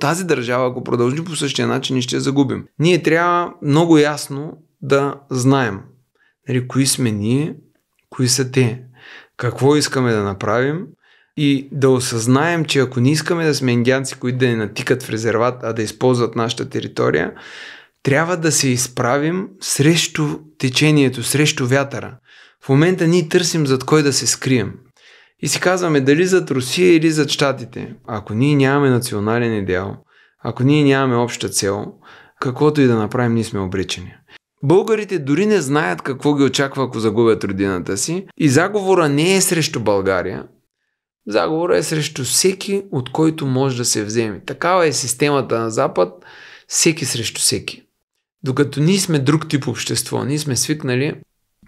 тази държава, ако продължи по същия начин, ще загубим. Ние трябва много ясно да знаем нали, кои сме ние, кои са те, какво искаме да направим и да осъзнаем, че ако не искаме да сме индианци, които да не натикат в резерват, а да използват нашата територия, трябва да се изправим срещу течението, срещу вятъра. В момента ние търсим зад кой да се скрием. И си казваме дали зад Русия или зад Штатите. Ако ние нямаме национален идеал, ако ние нямаме обща цел, каквото и да направим, ние сме обречени. Българите дори не знаят какво ги очаква, ако загубят родината си. И заговора не е срещу България. Заговора е срещу всеки, от който може да се вземе. Такава е системата на Запад, всеки срещу всеки. Докато ние сме друг тип общество, ние сме свикнали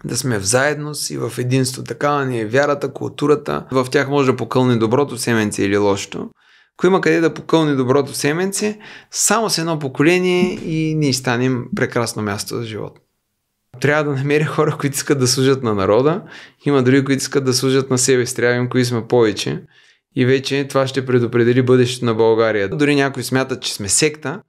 да сме в заедност и в единство. Такава ни е вярата, културата. В тях може да покълне доброто семенце или лошото. Ако има къде да покълне доброто семенце, само с едно поколение и ние станем прекрасно място за живот. Трябва да намеря хора, които искат да служат на народа. Има други, които искат да служат на себе си. Трябва им кои сме повече. И вече това ще предопредели бъдещето на България. Дори някои смятат, че сме секта,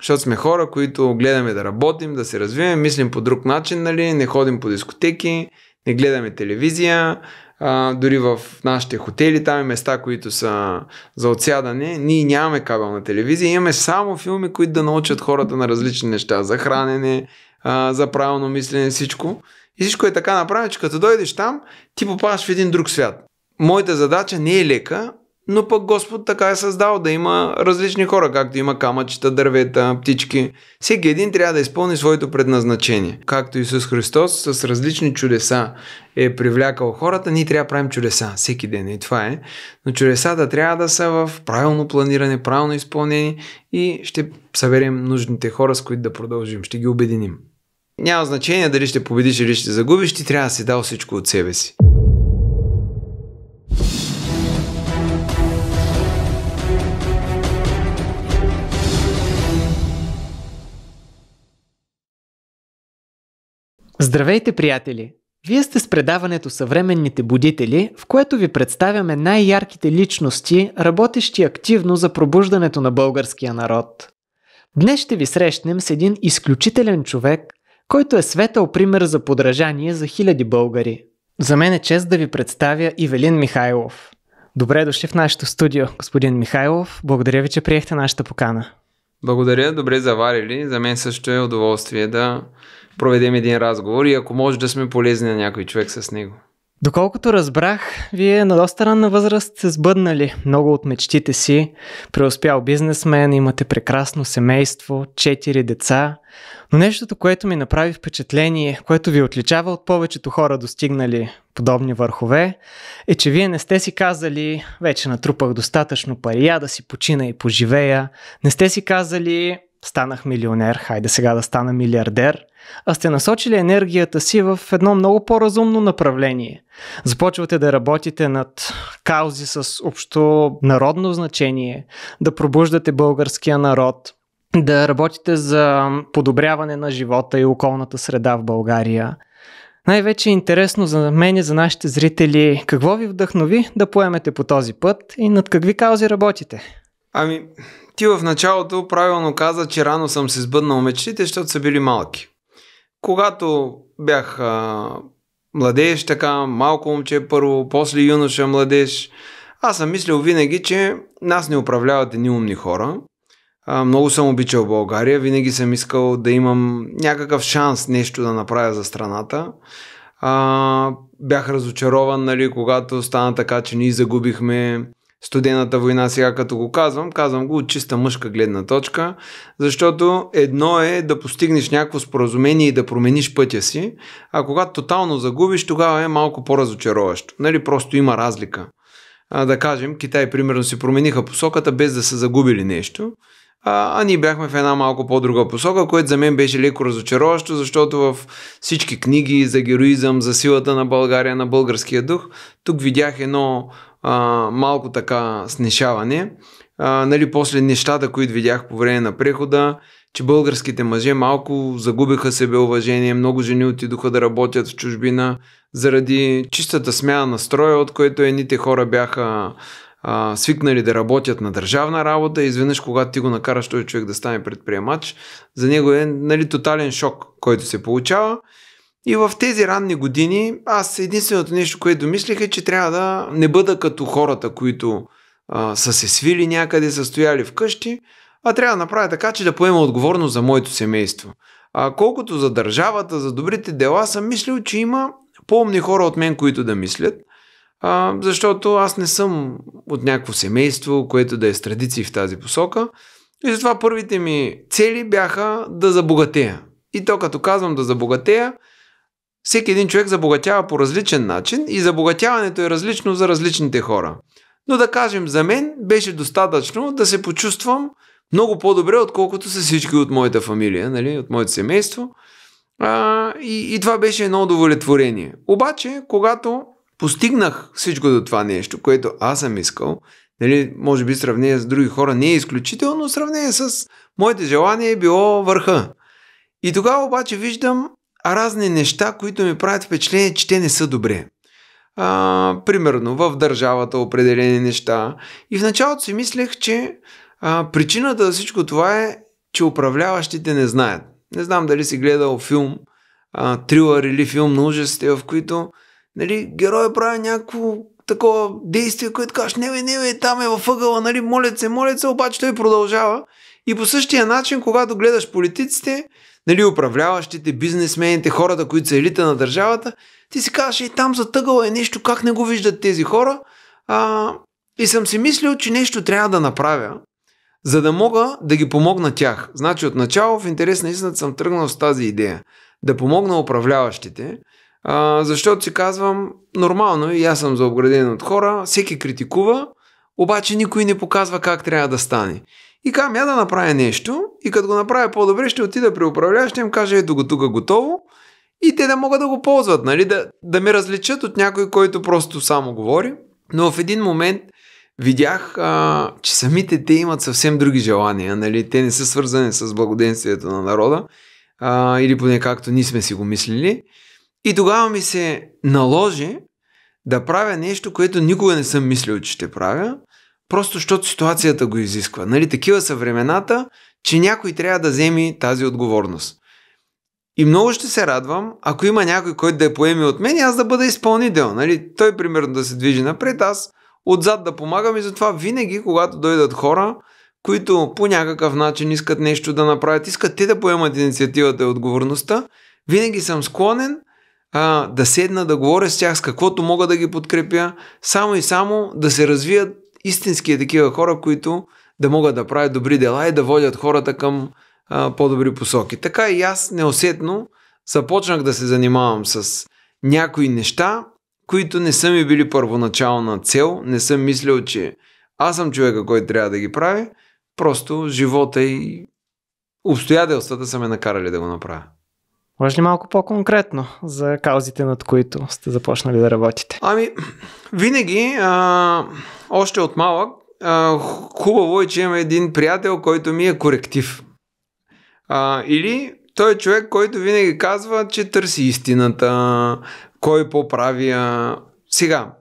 защото сме хора, които гледаме да работим, да се развиваме, мислим по друг начин, нали? не ходим по дискотеки, не гледаме телевизия, а, дори в нашите хотели, там е места, които са за отсядане. Ние нямаме кабелна телевизия, имаме само филми, които да научат хората на различни неща, за хранене, а, за правилно мислене, всичко. И всичко е така направено, че като дойдеш там, ти попадаш в един друг свят. Моята задача не е лека, но пък Господ така е създал да има различни хора, както има камъчета, дървета, птички. Всеки един трябва да изпълни своето предназначение. Както Исус Христос с различни чудеса е привлякал хората, ние трябва да правим чудеса всеки ден и това е. Но чудесата трябва да са в правилно планиране, правилно изпълнение и ще съберем нужните хора, с които да продължим. Ще ги обединим. Няма значение дали ще победиш или ще загубиш, ти трябва да си дал всичко от себе си. Здравейте, приятели! Вие сте с предаването Съвременните будители, в което ви представяме най-ярките личности, работещи активно за пробуждането на българския народ. Днес ще ви срещнем с един изключителен човек, който е светъл пример за подражание за хиляди българи. За мен е чест да ви представя Ивелин Михайлов. Добре дошли в нашето студио, господин Михайлов. Благодаря ви, че приехте нашата покана. Благодаря, добре заварили. За мен също е удоволствие да проведем един разговор и ако може да сме полезни на някой човек с него. Доколкото разбрах, вие на доста ранна възраст сте сбъднали много от мечтите си. Преуспял бизнесмен, имате прекрасно семейство, четири деца. Но нещото, което ми направи впечатление, което ви отличава от повечето хора достигнали подобни върхове, е, че вие не сте си казали, вече натрупах достатъчно пари, я да си почина и поживея. Не сте си казали, станах милионер, хайде сега да стана милиардер, а сте насочили енергията си в едно много по-разумно направление. Започвате да работите над каузи с общо народно значение, да пробуждате българския народ, да работите за подобряване на живота и околната среда в България. Най-вече е интересно за мен и за нашите зрители какво ви вдъхнови да поемете по този път и над какви каузи работите? Ами, ти в началото правилно каза, че рано съм се сбъднал мечтите, защото са били малки. Когато бях а, младеж, така малко момче първо, после юноша, младеж, аз съм мислил винаги, че нас не управляват едни умни хора. А, много съм обичал България, винаги съм искал да имам някакъв шанс нещо да направя за страната. А, бях разочарован, нали, когато стана така, че ние загубихме студената война, сега като го казвам, казвам го от чиста мъжка гледна точка, защото едно е да постигнеш някакво споразумение и да промениш пътя си, а когато тотално загубиш, тогава е малко по-разочароващо. Нали, просто има разлика. А, да кажем, Китай примерно си промениха посоката без да са загубили нещо, а, а ние бяхме в една малко по-друга посока, което за мен беше леко разочароващо, защото в всички книги за героизъм, за силата на България, на българския дух, тук видях едно а, малко така снешаване. А, нали, после нещата, които видях по време на прехода, че българските мъже малко загубиха себеуважение, много жени отидоха да работят в чужбина заради чистата смяна на строя, от което едните хора бяха а, свикнали да работят на държавна работа и изведнъж, когато ти го накараш този човек да стане предприемач, за него е нали, тотален шок, който се получава. И в тези ранни години аз единственото нещо, което мислех е, че трябва да не бъда като хората, които а, са се свили някъде, са стояли вкъщи, а трябва да направя така, че да поема отговорност за моето семейство. А колкото за държавата, за добрите дела, съм мислил, че има по-умни хора от мен, които да мислят. А, защото аз не съм от някакво семейство, което да е с традиции в тази посока. И затова първите ми цели бяха да забогатея. И то като казвам да забогатея, всеки един човек забогатява по различен начин и забогатяването е различно за различните хора. Но да кажем, за мен беше достатъчно да се почувствам много по-добре, отколкото са всички от моята фамилия, нали, от моето семейство. А, и, и това беше едно удовлетворение. Обаче, когато постигнах всичко до това нещо, което аз съм искал, нали, може би сравнение с други хора не е изключително, но сравнение с моите желания е било върха. И тогава обаче виждам разни неща, които ми правят впечатление, че те не са добре. А, примерно в държавата определени неща. И в началото си мислех, че а, причината за всичко това е, че управляващите не знаят. Не знам дали си гледал филм, а, трилър или филм на ужасите, в които нали, героя прави някакво такова действие, което кажеш, не бе, не бе, там е във ъгъла, нали, молят се, молят се, обаче той продължава. И по същия начин, когато гледаш политиците, нали, управляващите, бизнесмените, хората, които са елита на държавата, ти си казваш, и там за тъгъла е нещо, как не го виждат тези хора. А, и съм си мислил, че нещо трябва да направя, за да мога да ги помогна тях. Значи от начало в интерес на истината съм тръгнал с тази идея. Да помогна управляващите, а, защото си казвам, нормално и аз съм заобграден от хора, всеки критикува, обаче никой не показва как трябва да стане. И казвам, я да направя нещо и като го направя по-добре, ще отида при управляващия и им кажа, ето го тук готово и те да могат да го ползват, нали? да, да ме различат от някой, който просто само говори. Но в един момент видях, а, че самите те имат съвсем други желания. Нали? Те не са свързани с благоденствието на народа, а, или поне както ние сме си го мислили. И тогава ми се наложи да правя нещо, което никога не съм мислил, че ще правя, просто защото ситуацията го изисква. Нали, такива са времената, че някой трябва да вземе тази отговорност. И много ще се радвам, ако има някой, който да я поеме от мен, аз да бъда изпълнител. Нали? Той примерно да се движи напред, аз отзад да помагам и затова винаги, когато дойдат хора, които по някакъв начин искат нещо да направят, искат те да поемат инициативата и отговорността, винаги съм склонен а, да седна, да говоря с тях с каквото мога да ги подкрепя, само и само да се развият истински такива хора, които да могат да правят добри дела и да водят хората към а, по-добри посоки. Така и аз неусетно започнах да се занимавам с някои неща, които не са ми били първоначална цел, не съм мислил, че аз съм човека, който трябва да ги прави, просто живота и обстоятелствата са ме накарали да го направя. Може ли малко по-конкретно за каузите, над които сте започнали да работите? Ами, винаги, а, още от малък, а, хубаво е, че имам един приятел, който ми е коректив. А, или той е човек, който винаги казва, че търси истината, кой поправя. Сега,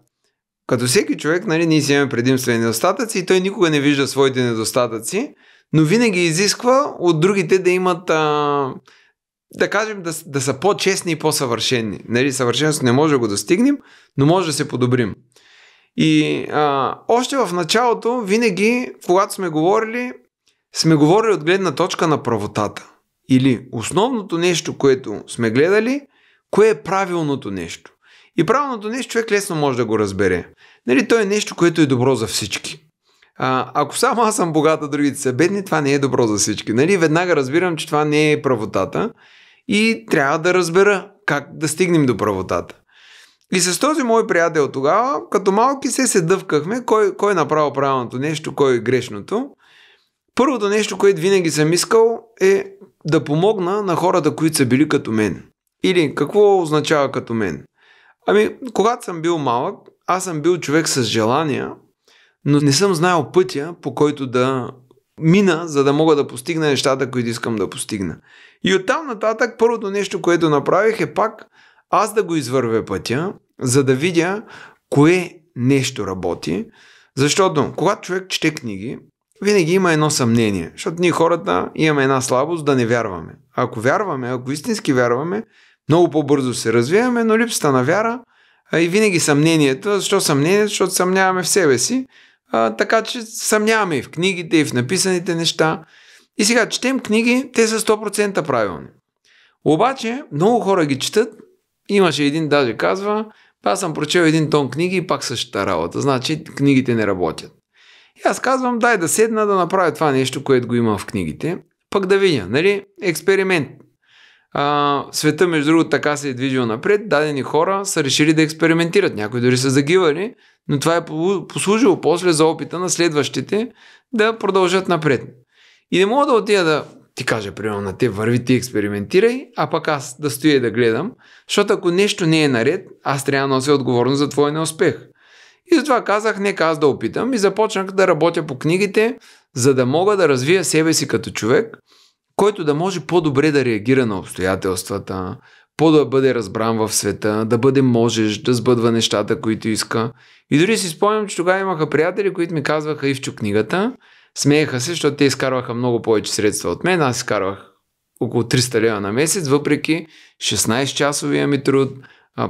като всеки човек, нали, ние си имаме предимства и недостатъци и той никога не вижда своите недостатъци, но винаги изисква от другите да имат а, да кажем, да, да са по-честни и по-съвършени. Нали, съвършенство не може да го достигнем, но може да се подобрим. И а, още в началото, винаги, когато сме говорили, сме говорили от гледна точка на правотата. Или основното нещо, което сме гледали, кое е правилното нещо. И правилното нещо човек лесно може да го разбере. Нали, то е нещо, което е добро за всички. А, ако само аз съм богат, а другите са бедни, това не е добро за всички. Нали, веднага разбирам, че това не е правотата и трябва да разбера как да стигнем до правотата. И с този мой приятел тогава, като малки се се дъвкахме, кой, кой направил правилното нещо, кой е грешното. Първото нещо, което винаги съм искал е да помогна на хората, които са били като мен. Или какво означава като мен? Ами, когато съм бил малък, аз съм бил човек с желания, но не съм знаел пътя, по който да мина, за да мога да постигна нещата, които искам да постигна. И оттам нататък първото нещо, което направих е пак аз да го извървя пътя, за да видя кое нещо работи, Защото, когато човек чете книги, винаги има едно съмнение. Защото ние хората имаме една слабост да не вярваме. Ако вярваме, ако истински вярваме, много по-бързо се развиваме, но липсата на вяра а и винаги съмнението. Защо съмнението? Защото съмняваме в себе си. А, така че съмняваме и в книгите, и в написаните неща. И сега четем книги, те са 100% правилни. Обаче, много хора ги четат. Имаше един, даже казва, аз съм прочел един тон книги и пак същата работа. Значи, книгите не работят. И аз казвам, дай да седна да направя това нещо, което го има в книгите, пък да видя, нали, експеримент. А, света, между другото, така се е движил напред. Дадени хора са решили да експериментират. Някои дори са загивали, но това е послужило после за опита на следващите да продължат напред. И не мога да отида да ти кажа, примерно, на те върви, ти експериментирай, а пък аз да стоя и да гледам, защото ако нещо не е наред, аз трябва да нося отговорност за твоя неуспех. И затова казах, нека аз да опитам и започнах да работя по книгите, за да мога да развия себе си като човек, който да може по-добре да реагира на обстоятелствата, по-да бъде разбран в света, да бъде можеш, да сбъдва нещата, които иска. И дори си спомням, че тогава имаха приятели, които ми казваха Ивчо книгата, смееха се, защото те изкарваха много повече средства от мен, аз изкарвах около 300 лева на месец, въпреки 16-часовия ми труд,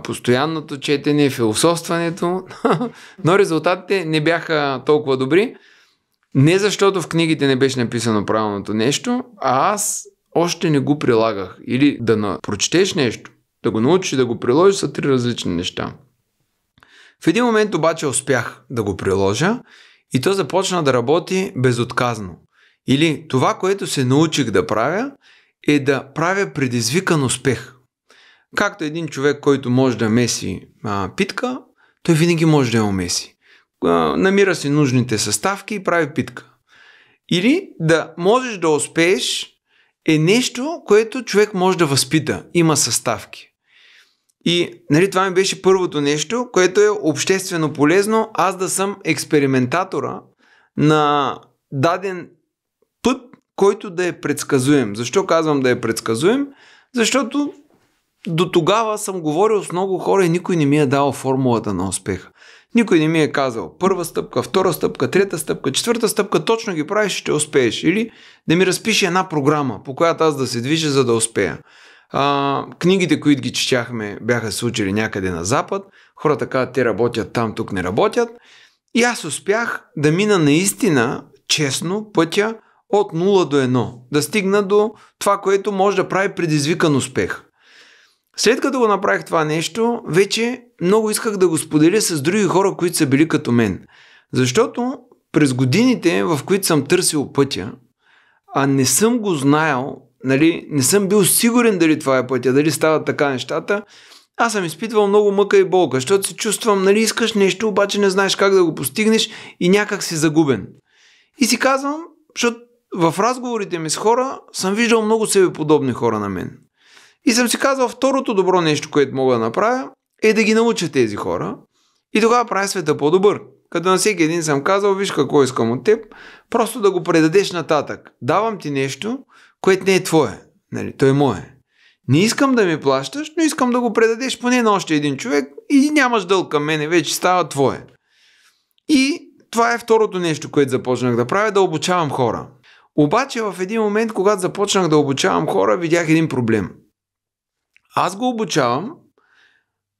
постоянното четене, философстването, но резултатите не бяха толкова добри. Не защото в книгите не беше написано правилното нещо, а аз още не го прилагах. Или да прочетеш нещо, да го научиш да го приложиш са три различни неща. В един момент обаче успях да го приложа и то започна да работи безотказно. Или това, което се научих да правя, е да правя предизвикан успех. Както един човек, който може да меси а, питка, той винаги може да я умеси. А, намира си нужните съставки и прави питка. Или да можеш да успееш е нещо, което човек може да възпита. Има съставки. И нали, това ми беше първото нещо, което е обществено полезно, аз да съм експериментатора на даден път, който да е предсказуем. Защо казвам да е предсказуем? Защото до тогава съм говорил с много хора и никой не ми е дал формулата на успеха. Никой не ми е казал първа стъпка, втора стъпка, трета стъпка, четвърта стъпка, точно ги правиш, ще успееш. Или да ми разпише една програма, по която аз да се движа, за да успея. А, книгите, които ги четяхме, бяха се учили някъде на запад. Хората казват, те работят там, тук не работят. И аз успях да мина наистина честно пътя от 0 до 1. Да стигна до това, което може да прави предизвикан успех. След като го направих това нещо, вече много исках да го споделя с други хора, които са били като мен. Защото през годините, в които съм търсил пътя, а не съм го знаел, нали, не съм бил сигурен дали това е пътя, дали стават така нещата, аз съм изпитвал много мъка и болка, защото се чувствам, нали, искаш нещо, обаче не знаеш как да го постигнеш и някак си загубен. И си казвам, защото в разговорите ми с хора съм виждал много себеподобни хора на мен. И съм си казал, второто добро нещо, което мога да направя, е да ги науча тези хора и тогава правя света по-добър. Като на всеки един съм казал, виж какво искам от теб, просто да го предадеш нататък. Давам ти нещо, което не е твое. Нали, то е мое. Не искам да ми плащаш, но искам да го предадеш поне на още един човек и нямаш дълг към мене, вече става твое. И това е второто нещо, което започнах да правя, да обучавам хора. Обаче в един момент, когато започнах да обучавам хора, видях един проблем – аз го обучавам,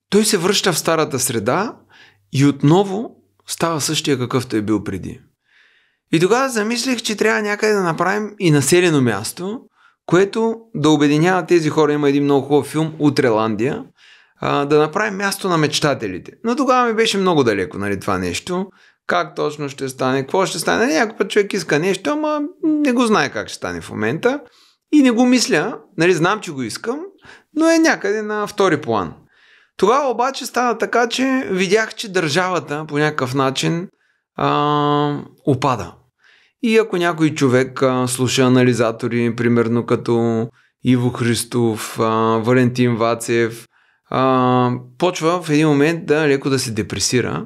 той се връща в старата среда и отново става същия какъвто е бил преди. И тогава замислих, че трябва някъде да направим и населено място, което да обединява тези хора. Има един много хубав филм Утреландия, а, да направим място на мечтателите. Но тогава ми беше много далеко нали, това нещо. Как точно ще стане, какво ще стане. Нали, някой път човек иска нещо, ама не го знае как ще стане в момента. И не го мисля, нали, знам, че го искам, но е някъде на втори план. Тогава обаче стана така, че видях, че държавата по някакъв начин а, опада. И ако някой човек а, слуша анализатори, примерно като Иво Христов, а, Валентин Вацев, а, почва в един момент да леко да се депресира.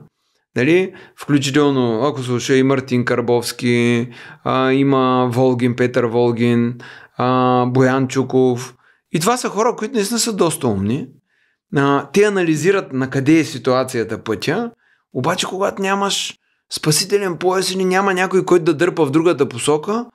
Нали? Включително, ако слуша и Мартин Карбовски, а, има Волгин, Петър Волгин, а, Боян Чуков, и това са хора, които наистина са доста умни. А, те анализират на къде е ситуацията пътя, обаче когато нямаш спасителен пояс или няма някой, който да дърпа в другата посока,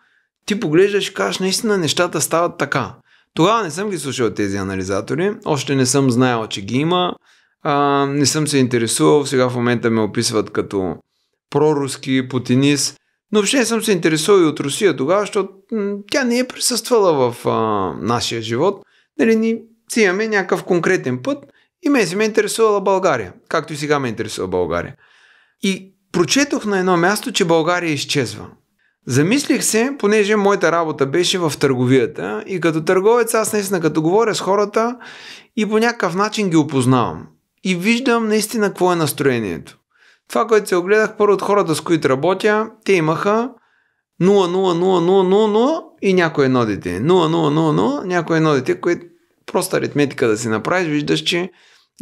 ти поглеждаш и кажеш, наистина нещата стават така. Тогава не съм ги слушал тези анализатори, още не съм знаел, че ги има, а, не съм се интересувал, сега в момента ме описват като проруски, путинист, но въобще не съм се интересувал и от Русия тогава, защото тя не е присъствала в а, нашия живот. Нали, ни си имаме някакъв конкретен път и ме си ме интересувала България, както и сега ме интересува България. И прочетох на едно място, че България изчезва. Замислих се, понеже моята работа беше в търговията и като търговец аз наистина като говоря с хората и по някакъв начин ги опознавам. И виждам наистина какво е настроението. Това, което се огледах първо от хората, с които работя, те имаха 0, 0, 0, 0, 0, 0 и някое едно дете. 0, 0, 0, 0, някое едно дете, което просто аритметика да си направиш, виждаш, че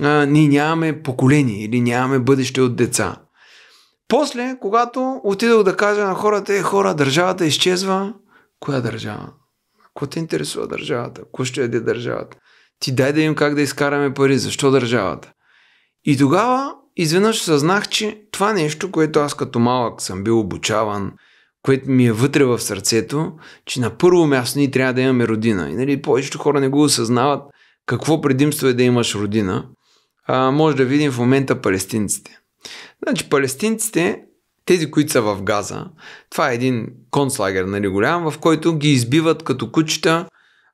а, ние нямаме поколение или нямаме бъдеще от деца. После, когато отидох да кажа на хората, е хора, държавата изчезва, коя държава? Какво те интересува държавата? Какво ще яде държавата? Ти дай да им как да изкараме пари. Защо държавата? И тогава изведнъж съзнах, че това нещо, което аз като малък съм бил обучаван, което ми е вътре в сърцето, че на първо място ние трябва да имаме родина. И нали, повечето хора не го осъзнават какво предимство е да имаш родина. А, може да видим в момента палестинците. Значи палестинците, тези, които са в Газа, това е един концлагер, нали, голям, в който ги избиват като кучета.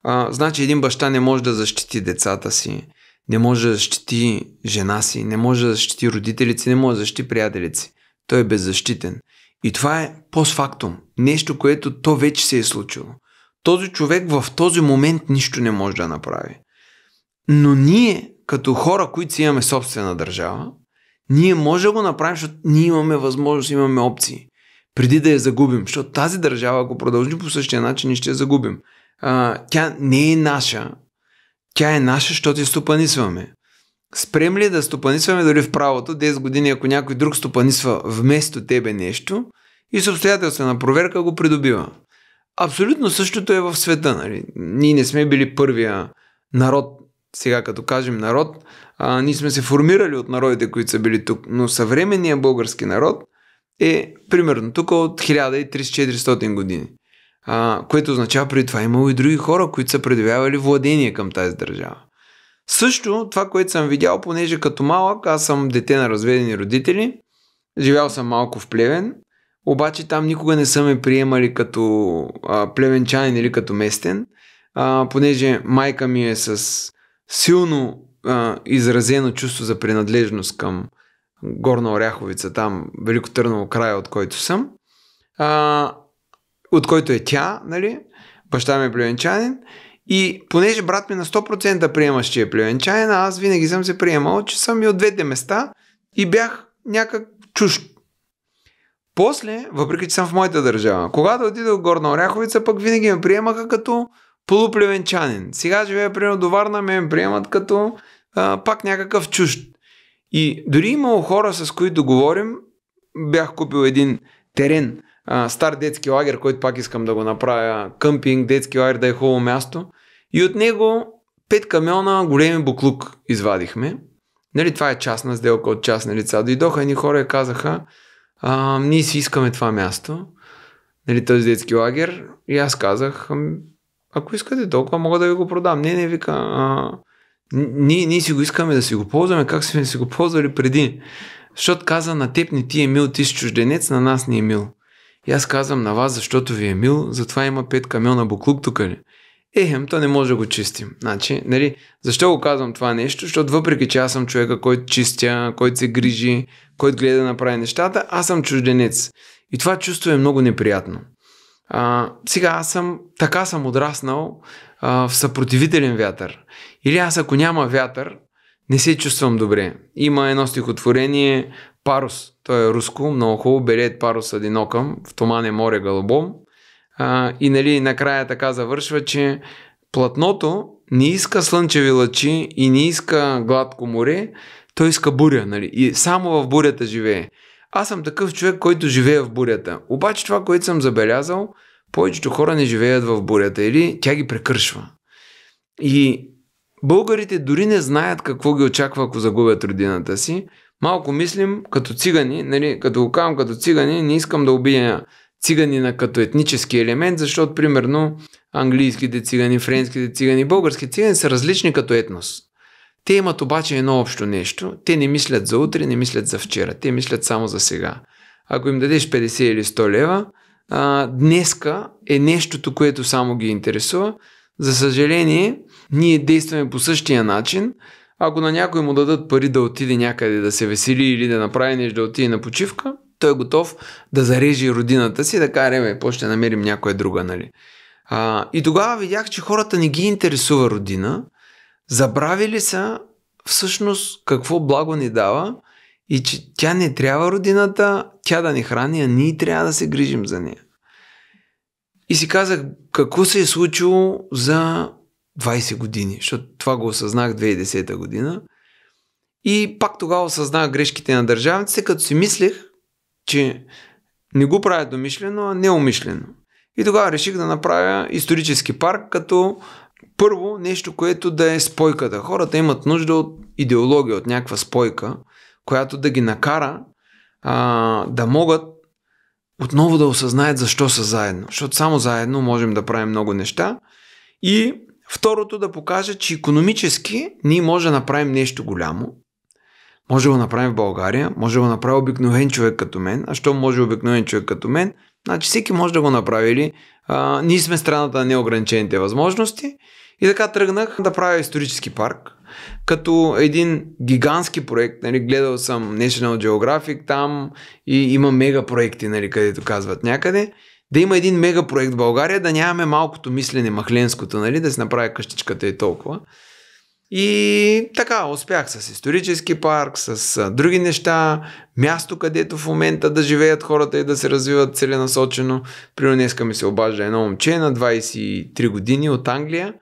А, значи един баща не може да защити децата си, не може да защити жена си, не може да защити родителите си, не може да защити приятелите си. Той е беззащитен. И това е постфактум. Нещо, което то вече се е случило. Този човек в този момент нищо не може да направи. Но ние, като хора, които си имаме собствена държава, ние може да го направим, защото ние имаме възможност, имаме опции. Преди да я загубим. Защото тази държава, ако продължи по същия начин, ние ще я загубим. А, тя не е наша. Тя е наша, защото я стопанисваме. Спрем ли да стопанисваме дори в правото 10 години, ако някой друг стопанисва вместо тебе нещо и с обстоятелствена проверка го придобива. Абсолютно същото е в света. Нали? Ние не сме били първия народ, сега като кажем народ, а, ние сме се формирали от народите, които са били тук, но съвременният български народ е примерно тук от 1300-400 години. А, което означава преди това имало и други хора, които са предявявали владение към тази държава. Също това, което съм видял, понеже като малък, аз съм дете на разведени родители, живял съм малко в Плевен, обаче там никога не са ме приемали като а, плевенчанин или като местен, а, понеже майка ми е с силно а, изразено чувство за принадлежност към Горна Оряховица, там Велико Търново края, от който съм, а, от който е тя, нали? Баща ми е плевенчанин. И понеже брат ми на 100% приемаш, че е плевенчанин, аз винаги съм се приемал, че съм и от двете места и бях някак чужд. После, въпреки че съм в моята държава, когато отидох в Горна Оряховица, пък винаги ме приемаха като полуплевенчанин. Сега живея примерно до Варна, ме приемат като а, пак някакъв чужд. И дори имало хора, с които говорим, бях купил един терен, а, стар детски лагер, който пак искам да го направя, къмпинг, детски лагер, да е хубаво място. И от него пет камиона големи буклук извадихме. Нали, това е частна сделка от частни лица. Дойдоха едни хора и казаха, а, ние си искаме това място, нали, този детски лагер. И аз казах, ако искате толкова, мога да ви го продам. Не, не, вика, а, ние, ние си го искаме да си го ползваме, как сме си го ползвали преди. Защото каза, на теб не ти е мил, ти си чужденец, на нас ни е мил. И аз казвам на вас, защото ви е мил, затова има пет камиона буклук тук ли. Ехем, то не може да го чистим. Значи, нали, защо го казвам това нещо? Защото въпреки, че аз съм човека, който чистя, който се грижи, който гледа да направи нещата, аз съм чужденец. И това чувство е много неприятно. А, сега аз съм, така съм отраснал а, в съпротивителен вятър. Или аз ако няма вятър, не се чувствам добре. Има едно стихотворение Парус, то е руско, много хубаво, белият парус одинокъм, в тумане море гълбом. А, и нали, накрая така завършва, че платното не иска слънчеви лъчи и не иска гладко море, той иска буря. Нали? И само в бурята живее. Аз съм такъв човек, който живее в бурята. Обаче това, което съм забелязал, повечето хора не живеят в бурята или тя ги прекършва. И българите дори не знаят какво ги очаква, ако загубят родината си, Малко мислим като цигани, нали, като го казвам като цигани, не искам да убия циганина като етнически елемент, защото примерно английските цигани, френските цигани, български цигани са различни като етнос. Те имат обаче едно общо нещо. Те не мислят за утре, не мислят за вчера. Те мислят само за сега. Ако им дадеш 50 или 100 лева, а, днеска е нещото, което само ги интересува. За съжаление, ние действаме по същия начин. Ако на някой му дадат пари да отиде някъде да се весели или да направи нещо да отиде на почивка, той е готов да зарежи родината си, да каже, ме, по намерим някоя друга, нали? А, и тогава видях, че хората не ги интересува родина, забравили са всъщност какво благо ни дава и че тя не трябва родината, тя да ни храни, а ние трябва да се грижим за нея. И си казах, какво се е случило за 20 години, защото това го осъзнах 2010 година. И пак тогава осъзнах грешките на държавниците, като си мислех, че не го правят домишлено, а неумишлено. И тогава реших да направя исторически парк, като първо нещо, което да е спойката. Хората имат нужда от идеология, от някаква спойка, която да ги накара а, да могат отново да осъзнаят защо са заедно. Защото само заедно можем да правим много неща. И второто да покаже, че економически ние може да направим нещо голямо. Може да го направим в България, може да го направи обикновен човек като мен. А що може обикновен човек като мен? Значи всеки може да го направи. Или, а, ние сме страната на неограничените възможности. И така тръгнах да правя исторически парк, като един гигантски проект. Нали, гледал съм National Geographic там и има мега проекти, нали, където казват някъде. Да има един мега проект в България, да нямаме малкото мислене, махленското, нали, да се направи къщичката и толкова. И така, успях с исторически парк, с а, други неща, място, където в момента да живеят хората и да се развиват целенасочено. Примерно днеска ми се обажда едно момче на 23 години от Англия,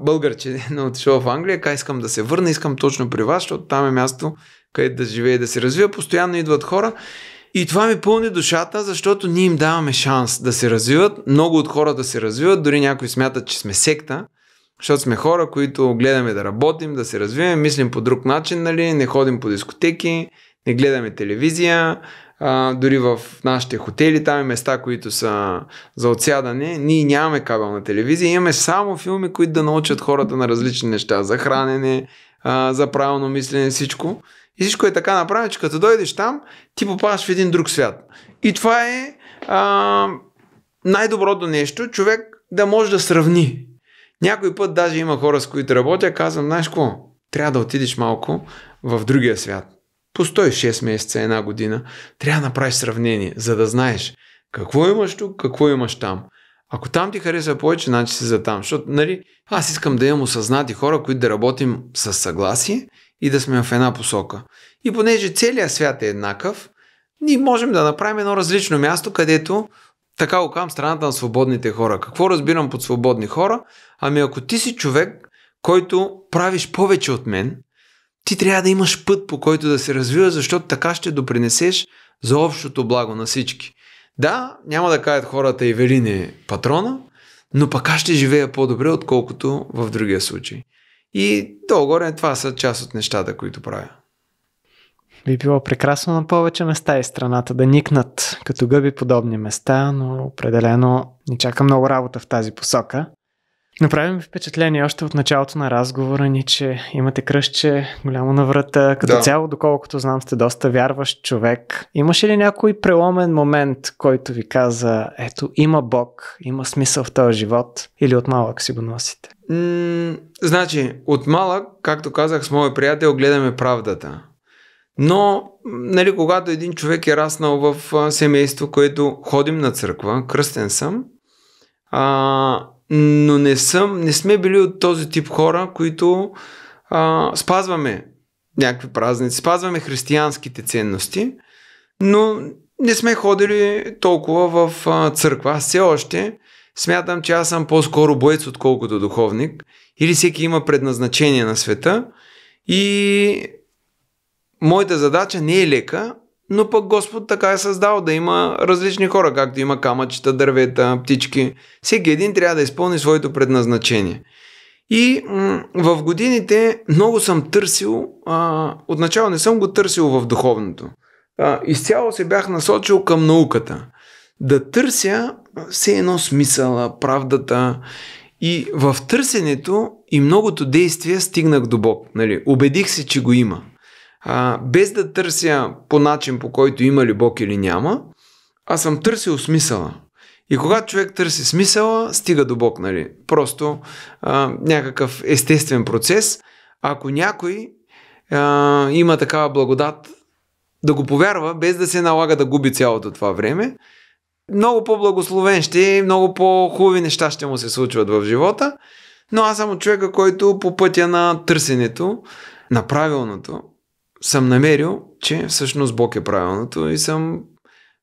българче, но отишъл в Англия, ка искам да се върна, искам точно при вас, защото там е място, където да живее и да се развива. Постоянно идват хора. И това ми пълни душата, защото ние им даваме шанс да се развиват. Много от хората се развиват, дори някои смятат, че сме секта, защото сме хора, които гледаме да работим, да се развиваме, мислим по друг начин, нали? не ходим по дискотеки, не гледаме телевизия, а, дори в нашите хотели, там е места, които са за отсядане. Ние нямаме кабелна телевизия, имаме само филми, които да научат хората на различни неща, за хранене, а, за правилно мислене, всичко. И всичко е така направено, че като дойдеш там, ти попадаш в един друг свят. И това е а, най-доброто нещо, човек да може да сравни. Някой път даже има хора, с които работя, казвам, знаеш какво, трябва да отидеш малко в другия свят. Постой 6 месеца, една година. Трябва да направиш сравнение, за да знаеш какво имаш тук, какво имаш там. Ако там ти харесва повече, значи си за там. Защото, нали, аз искам да имам осъзнати хора, които да работим с съгласие и да сме в една посока. И понеже целият свят е еднакъв, ние можем да направим едно различно място, където така го казвам страната на свободните хора. Какво разбирам под свободни хора? Ами ако ти си човек, който правиш повече от мен, ти трябва да имаш път по който да се развива, защото така ще допринесеш за общото благо на всички. Да, няма да кажат хората Евелин е патрона, но пък аз ще живея по-добре, отколкото в другия случай. И долу-горе това са част от нещата, които правя. Би било прекрасно на повече места и страната да никнат като гъби подобни места, но определено ни чака много работа в тази посока. Направи ми впечатление още от началото на разговора ни, че имате кръщче голямо на врата. Като да. цяло, доколкото знам, сте доста вярващ човек. Имаше ли някой преломен момент, който ви каза, ето, има Бог, има смисъл в този живот или от малък си го носите? М- значи, от малък, както казах с моя приятел, гледаме правдата. Но, нали, когато един човек е раснал в семейство, което ходим на църква, кръстен съм, а, но не съм, не сме били от този тип хора, които а, спазваме някакви празници, спазваме християнските ценности, но не сме ходили толкова в а, църква. Все още смятам, че аз съм по-скоро боец, отколкото духовник. Или всеки има предназначение на света. И моята задача не е лека, но пък Господ така е създал да има различни хора, както има камъчета, дървета, птички. Всеки един трябва да изпълни своето предназначение. И м- в годините много съм търсил, а, отначало не съм го търсил в духовното. А, изцяло се бях насочил към науката. Да търся все едно смисъла, правдата. И в търсенето и многото действия стигнах до Бог. Нали? Убедих се, че го има. А, без да търся по начин, по който има ли Бог или няма, аз съм търсил смисъла. И когато човек търси смисъла, стига до Бог, нали? Просто а, някакъв естествен процес. Ако някой а, има такава благодат да го повярва, без да се налага да губи цялото това време, много по-благословен ще е, много по-хубави неща ще му се случват в живота. Но аз съм човека, който по пътя на търсенето, на правилното, съм намерил, че всъщност Бог е правилното и съм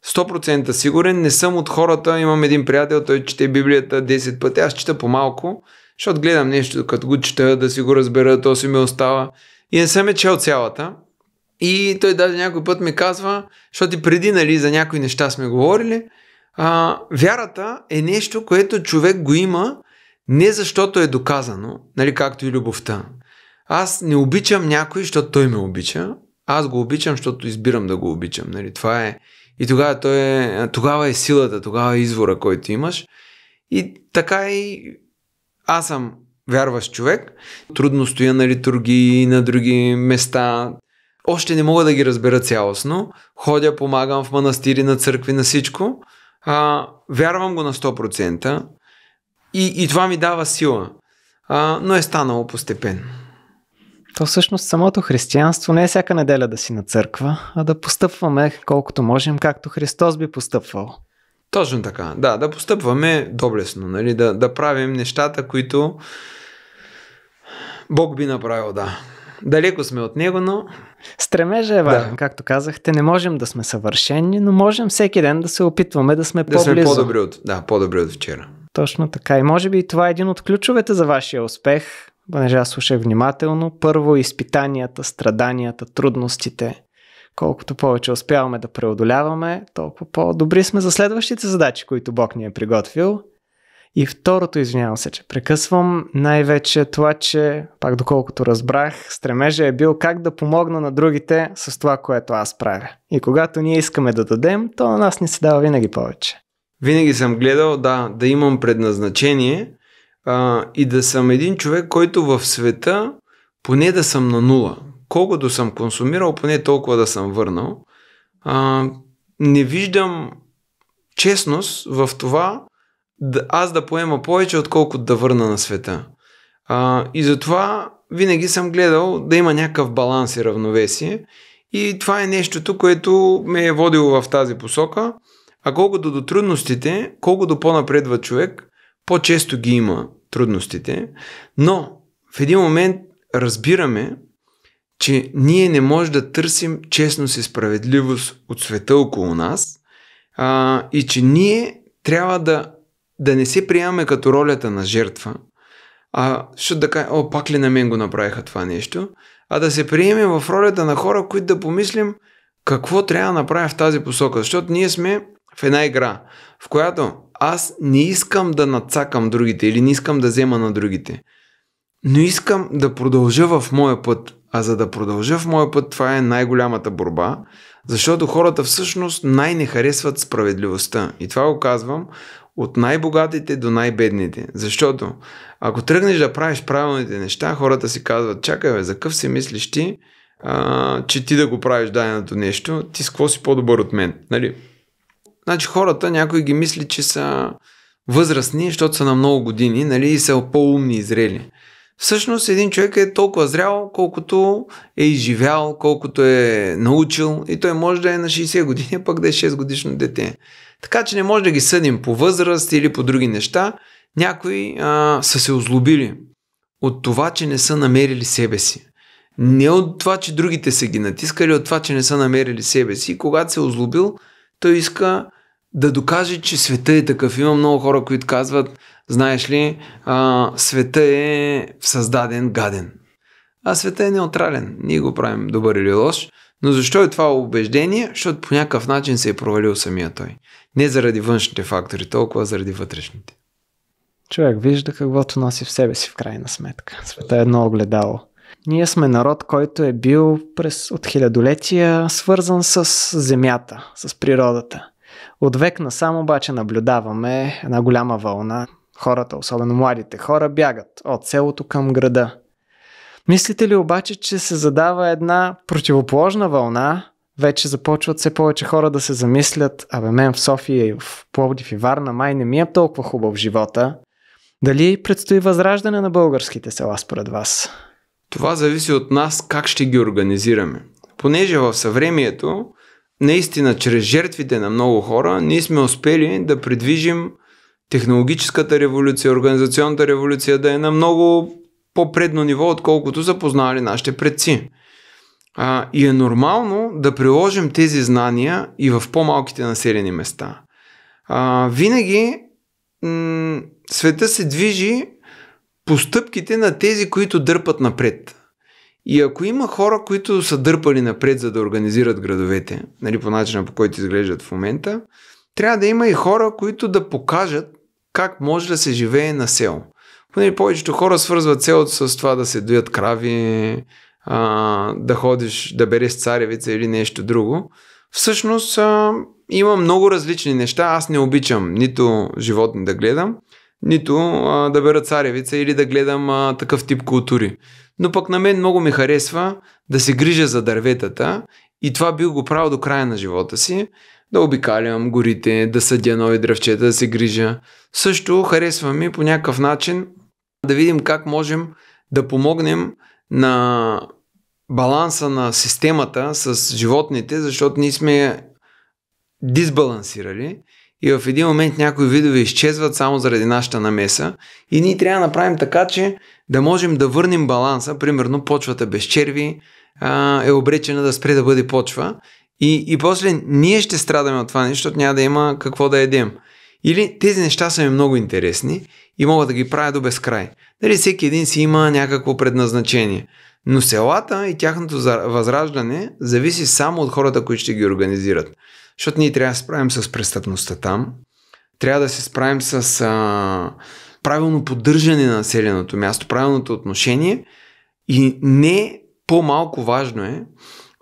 100% сигурен. Не съм от хората, имам един приятел, той чете Библията 10 пъти, аз чета по-малко, защото гледам нещо, като го чета, да си го разбера, то си ме остава. И не съм е чел цялата. И той даже някой път ми казва, защото и преди нали, за някои неща сме говорили, а, вярата е нещо, което човек го има не защото е доказано, нали, както и любовта. Аз не обичам някой, защото той ме обича. Аз го обичам, защото избирам да го обичам. Нали? Това е. И тогава, той е, тогава е силата, тогава е извора, който имаш. И така и аз съм вярващ човек. Трудно стоя на литургии, на други места. Още не мога да ги разбера цялостно. Ходя, помагам в манастири, на църкви, на всичко. А, вярвам го на 100%. И, и това ми дава сила. А, но е станало постепенно. То всъщност самото християнство не е всяка неделя да си на църква, а да постъпваме колкото можем, както Христос би постъпвал. Точно така. Да, да постъпваме доблесно, нали? да, да правим нещата, които Бог би направил, да. Далеко сме от Него, но... Стремежа е важен, да. както казахте. Не можем да сме съвършени, но можем всеки ден да се опитваме да сме да по-близо. Да сме по-добри от, да, по-добри от вчера. Точно така. И може би това е един от ключовете за вашия успех – понеже аз слушах внимателно, първо изпитанията, страданията, трудностите. Колкото повече успяваме да преодоляваме, толкова по-добри сме за следващите задачи, които Бог ни е приготвил. И второто, извинявам се, че прекъсвам, най-вече това, че, пак доколкото разбрах, стремежа е бил как да помогна на другите с това, което аз правя. И когато ние искаме да дадем, то на нас ни се дава винаги повече. Винаги съм гледал, да, да имам предназначение – а, и да съм един човек, който в света поне да съм на нула. Колкото съм консумирал, поне толкова да съм върнал. А, не виждам честност в това да, аз да поема повече, отколкото да върна на света. А, и затова винаги съм гледал да има някакъв баланс и равновесие. И това е нещото, което ме е водило в тази посока. А колкото до трудностите, колкото по-напредва човек, по-често ги има трудностите, но в един момент разбираме, че ние не можем да търсим честност и справедливост от света около нас а, и че ние трябва да, да не се приемаме като ролята на жертва, а ще да кажа, о, пак ли на мен го направиха това нещо, а да се приемем в ролята на хора, които да помислим какво трябва да направим в тази посока, защото ние сме в една игра, в която аз не искам да надцакам другите или не искам да взема на другите. Но искам да продължа в моя път. А за да продължа в моя път, това е най-голямата борба, защото хората всъщност най-не харесват справедливостта. И това го казвам от най-богатите до най-бедните. Защото ако тръгнеш да правиш правилните неща, хората си казват, чакай бе, за къв се мислиш ти, а, че ти да го правиш даденото нещо, ти с какво си по-добър от мен. Нали? Значи хората, някой ги мисли, че са възрастни, защото са на много години, нали, и са по-умни и зрели. Всъщност един човек е толкова зрял, колкото е изживял, колкото е научил и той може да е на 60 години, пък да е 6 годишно дете. Така че не може да ги съдим по възраст или по други неща. Някои а, са се озлобили от това, че не са намерили себе си. Не от това, че другите са ги натискали, от това, че не са намерили себе си. Когато се е озлобил, той иска да докаже, че света е такъв. Има много хора, които казват, знаеш ли, а, света е създаден гаден. А света е неутрален. Ние го правим добър или лош. Но защо е това убеждение? Защото по някакъв начин се е провалил самия той. Не заради външните фактори, толкова заради вътрешните. Човек вижда каквото носи в себе си в крайна сметка. Света е едно огледало. Ние сме народ, който е бил през от хилядолетия свързан с земята, с природата. От век насам обаче наблюдаваме една голяма вълна. Хората, особено младите хора, бягат от селото към града. Мислите ли обаче, че се задава една противоположна вълна? Вече започват все повече хора да се замислят, абе мен в София и в Пловдив и Варна май не ми е толкова хубав живота. Дали предстои възраждане на българските села според вас? Това зависи от нас как ще ги организираме. Понеже в съвремието, наистина чрез жертвите на много хора, ние сме успели да придвижим технологическата революция, организационната революция да е на много по-предно ниво, отколкото са познали нашите предци. А, и е нормално да приложим тези знания и в по-малките населени места. А, винаги м- света се движи по стъпките на тези, които дърпат напред. И ако има хора, които са дърпали напред, за да организират градовете, нали, по начина по който изглеждат в момента, трябва да има и хора, които да покажат как може да се живее на село. Поне повечето хора свързват селото с това да се доят крави, а, да ходиш да береш царевица или нещо друго. Всъщност а, има много различни неща. Аз не обичам нито животни да гледам, нито а, да бера царевица или да гледам а, такъв тип култури. Но пък на мен много ми харесва да се грижа за дърветата и това бил го правил до края на живота си. Да обикалям горите, да съдя нови дръвчета, да се грижа. Също харесва ми по някакъв начин да видим как можем да помогнем на баланса на системата с животните, защото ние сме дисбалансирали и в един момент някои видове изчезват само заради нашата намеса и ние трябва да направим така, че да можем да върнем баланса. Примерно почвата без черви а, е обречена да спре да бъде почва и, и после ние ще страдаме от това нещо, защото няма да има какво да едем. Или тези неща са ми много интересни и мога да ги правя до безкрай. Дали всеки един си има някакво предназначение. Но селата и тяхното възраждане зависи само от хората, които ще ги организират. Защото ние трябва да се справим с престъпността там, трябва да се справим с а, правилно поддържане на населеното място, правилното отношение и не по-малко важно е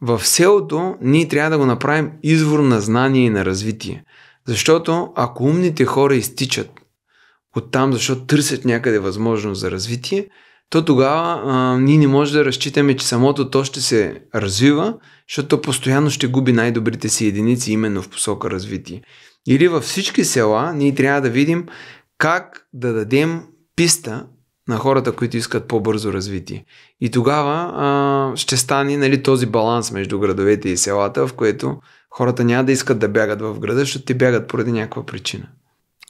в селото ние трябва да го направим извор на знание и на развитие. Защото ако умните хора изтичат от там, защото търсят някъде възможност за развитие, то тогава а, ние не можем да разчитаме, че самото то ще се развива, защото то постоянно ще губи най-добрите си единици именно в посока развитие. Или във всички села ние трябва да видим как да дадем писта на хората, които искат по-бързо развитие. И тогава а, ще стане нали, този баланс между градовете и селата, в което хората няма да искат да бягат в града, защото те бягат поради някаква причина.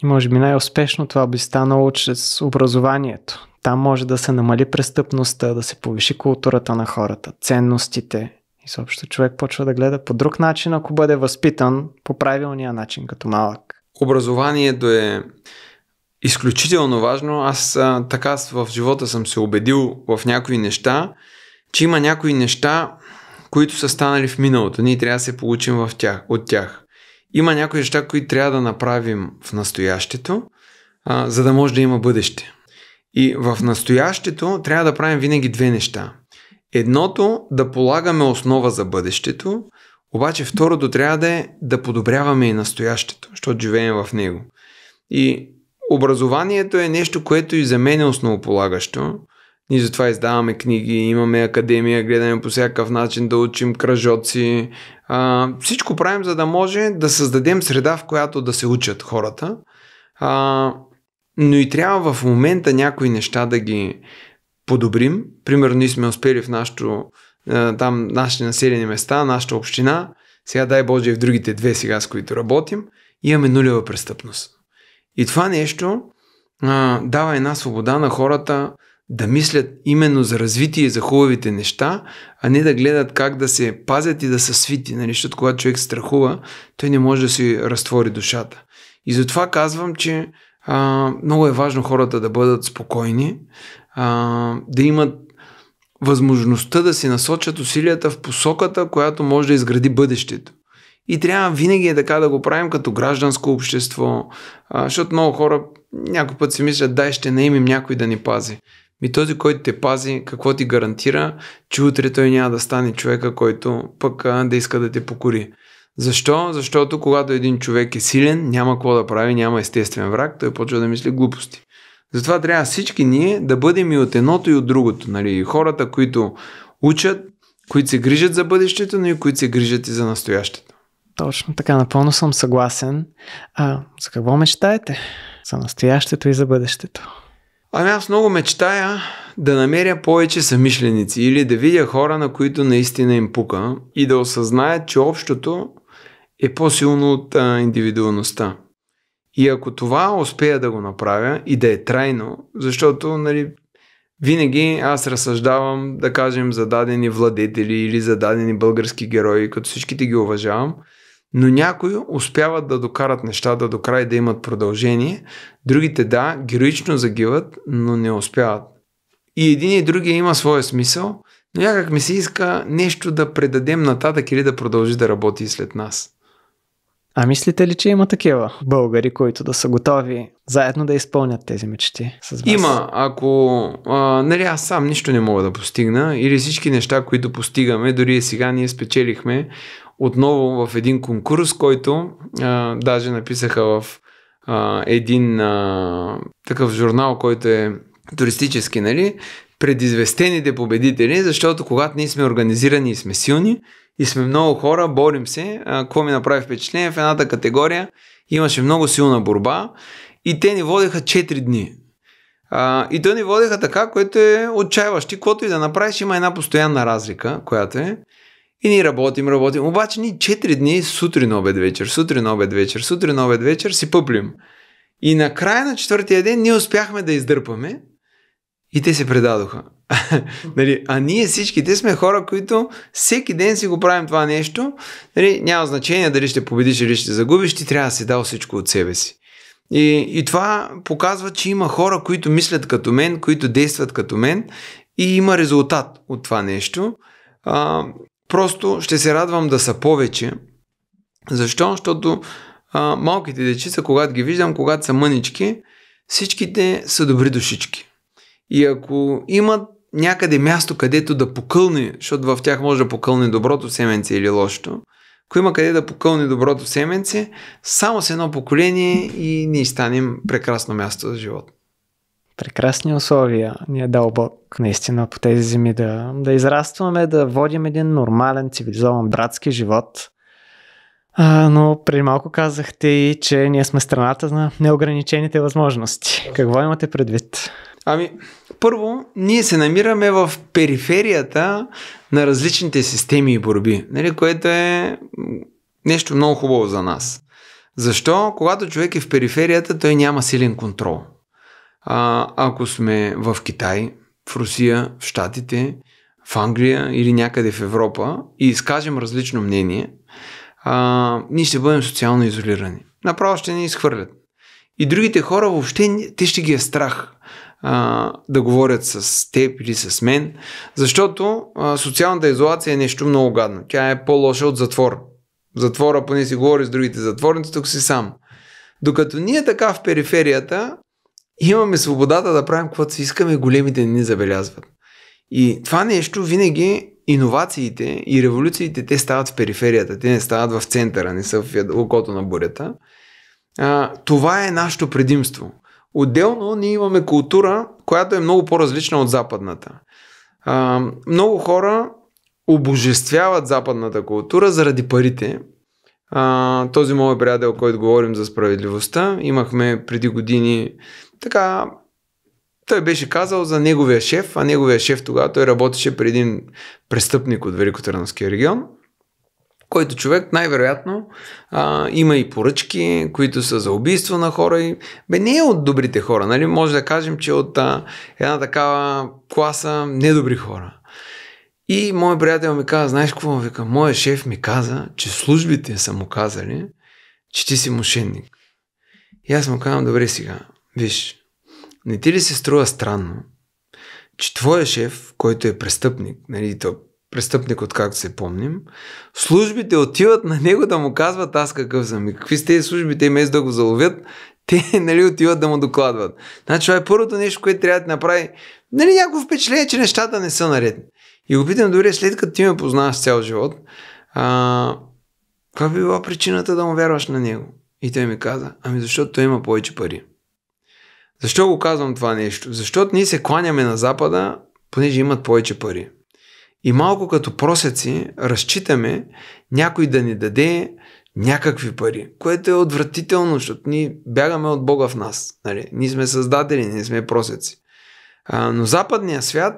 И може би най-успешно това би станало чрез образованието. Там може да се намали престъпността, да се повиши културата на хората, ценностите. И съобщо човек почва да гледа по друг начин, ако бъде възпитан по правилния начин, като малък. Образованието е изключително важно. Аз а, така в живота съм се убедил в някои неща, че има някои неща, които са станали в миналото. Ние трябва да се получим в тях, от тях. Има някои неща, които трябва да направим в настоящето, а, за да може да има бъдеще. И в настоящето трябва да правим винаги две неща. Едното да полагаме основа за бъдещето, обаче второто трябва да е да подобряваме и настоящето, защото живеем в него. И образованието е нещо, което и за мен е основополагащо. Ние затова издаваме книги, имаме академия, гледаме по всякакъв начин да учим кръжоци. А, всичко правим, за да може да създадем среда, в която да се учат хората. А, но и трябва в момента някои неща да ги подобрим. Примерно ние сме успели в нашото, там нашите населени места, нашата община, сега дай Боже и в другите две сега, с които работим, имаме нулева престъпност. И това нещо а, дава една свобода на хората да мислят именно за развитие и за хубавите неща, а не да гледат как да се пазят и да са свити. Нали? Защото когато човек страхува, той не може да си разтвори душата. И затова казвам, че а, много е важно хората да бъдат спокойни, а, да имат възможността да си насочат усилията в посоката, която може да изгради бъдещето. И трябва винаги е така да го правим като гражданско общество, а, защото много хора някой път си мислят, дай ще наемим някой да ни пази. Ми този, който те пази, какво ти гарантира, че утре той няма да стане човека, който пък а, да иска да те покори. Защо? Защото когато един човек е силен, няма какво да прави, няма естествен враг, той почва да мисли глупости. Затова трябва всички ние да бъдем и от едното и от другото. Нали? Хората, които учат, които се грижат за бъдещето, но и които се грижат и за настоящето. Точно така, напълно съм съгласен. А за какво мечтаете? За настоящето и за бъдещето. Ами аз много мечтая да намеря повече самишленици или да видя хора, на които наистина им пука и да осъзнаят, че общото е по-силно от а, индивидуалността. И ако това успея да го направя и да е трайно, защото нали, винаги аз разсъждавам, да кажем, за дадени владетели или за дадени български герои, като всичките ги уважавам, но някои успяват да докарат нещата до край да имат продължение, другите да, героично загиват, но не успяват. И един и другия има своя смисъл, но някак ми се иска нещо да предадем нататък или да продължи да работи след нас. А мислите ли, че има такива българи, които да са готови заедно да изпълнят тези мечти с вас? Има, ако а, нали, аз сам нищо не мога да постигна. Или всички неща, които постигаме, дори сега ние спечелихме отново в един конкурс, който а, даже написаха в а, един а, такъв журнал, който е туристически, нали, предизвестените победители, защото когато ние сме организирани и сме силни и сме много хора, борим се, а, какво ми направи впечатление в едната категория, имаше много силна борба и те ни водеха 4 дни. А, и те ни водеха така, което е отчаяващи. Каквото и да направиш, има една постоянна разлика, която е. И ние работим, работим. Обаче ни 4 дни сутрин, обед, вечер, сутрин, обед, вечер, сутрин, обед, вечер си пъплим. И на края на четвъртия ден ние успяхме да издърпаме и те се предадоха. нали, а ние всичките сме хора, които всеки ден си го правим това нещо. Нали, няма значение дали ще победиш или ще загубиш, ти трябва да си дал всичко от себе си. И, и това показва, че има хора, които мислят като мен, които действат като мен и има резултат от това нещо. А, просто ще се радвам да са повече. Защо? Защото а, малките дечица, когато ги виждам, когато са мънички, всичките са добри душички. И ако имат някъде място, където да покълне, защото в тях може да покълне доброто семенце или лошото, ако има къде да покълне доброто семенце, само с едно поколение и ние станем прекрасно място за живот. Прекрасни условия ни е дал Бог наистина по тези земи да, да израстваме, да водим един нормален, цивилизован, братски живот. А, но преди малко казахте и, че ние сме страната на неограничените възможности. Какво имате предвид? Ами, първо, ние се намираме в периферията на различните системи и борби, нали, което е нещо много хубаво за нас. Защо? Когато човек е в периферията, той няма силен контрол. А, ако сме в Китай, в Русия, в Штатите, в Англия или някъде в Европа и изкажем различно мнение, а, ние ще бъдем социално изолирани. Направо ще ни изхвърлят. И другите хора въобще, те ще ги е страх да говорят с теб или с мен, защото а, социалната изолация е нещо много гадно. Тя е по-лоша от затвор. затвора поне си говори с другите затворници, тук си сам. Докато ние така в периферията имаме свободата да правим каквото си искаме, големите не ни забелязват. И това нещо винаги иновациите и революциите те стават в периферията, те не стават в центъра, не са в окото на бурята. А, това е нашето предимство. Отделно ние имаме култура, която е много по-различна от западната. А, много хора обожествяват западната култура заради парите. А, този мой приятел, който говорим за справедливостта, имахме преди години така той беше казал за неговия шеф, а неговия шеф тогава той работеше при един престъпник от Великотърновския регион който човек най-вероятно а, има и поръчки, които са за убийство на хора. И, бе, не е от добрите хора, нали? Може да кажем, че от а, една такава класа недобри хора. И моят приятел ми каза, знаеш какво вика? Моя шеф ми каза, че службите са му казали, че ти си мошенник. И аз му казвам, добре сега, виж, не ти ли се струва странно, че твоя шеф, който е престъпник, нали, то престъпник, от както се помним, службите отиват на него да му казват аз какъв съм и какви сте службите и да го заловят, те нали, отиват да му докладват. Значи това е първото нещо, което трябва да направи. Нали, някакво впечатление, че нещата не са наред. И го питам, добре, след като ти ме познаваш цял живот, а, каква би била причината да му вярваш на него? И той ми каза, ами защото той има повече пари. Защо го казвам това нещо? Защото ние се кланяме на Запада, понеже имат повече пари. И малко като просеци разчитаме някой да ни даде някакви пари, което е отвратително, защото ние бягаме от Бога в нас. Нали? Ние сме създатели, ние сме просеци. А, но западният свят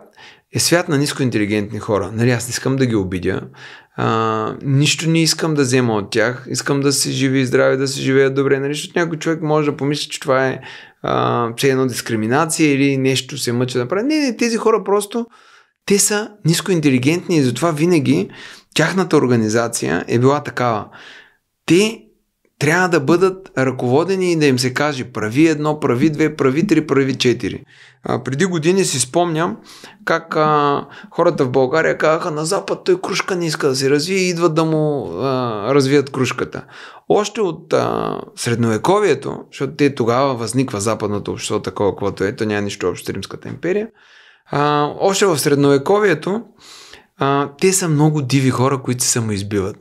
е свят на нискоинтелигентни хора. Нали, аз не искам да ги обидя. А, нищо не искам да взема от тях. Искам да си живи и здрави, да си живеят добре. Нали, защото някой човек може да помисли, че това е а, че едно дискриминация или нещо се мъча да прави. Не, не, тези хора просто те са нискоинтелигентни и затова винаги тяхната организация е била такава. Те трябва да бъдат ръководени и да им се каже прави едно, прави две, прави три, прави четири. А, преди години си спомням как а, хората в България казаха на Запад той кружка не иска да се развие и идват да му а, развият кружката. Още от а, средновековието, защото те тогава възниква западното общество такова, каквото е, то няма нищо общо с Римската империя, а, още в средновековието а, те са много диви хора, които се самоизбиват.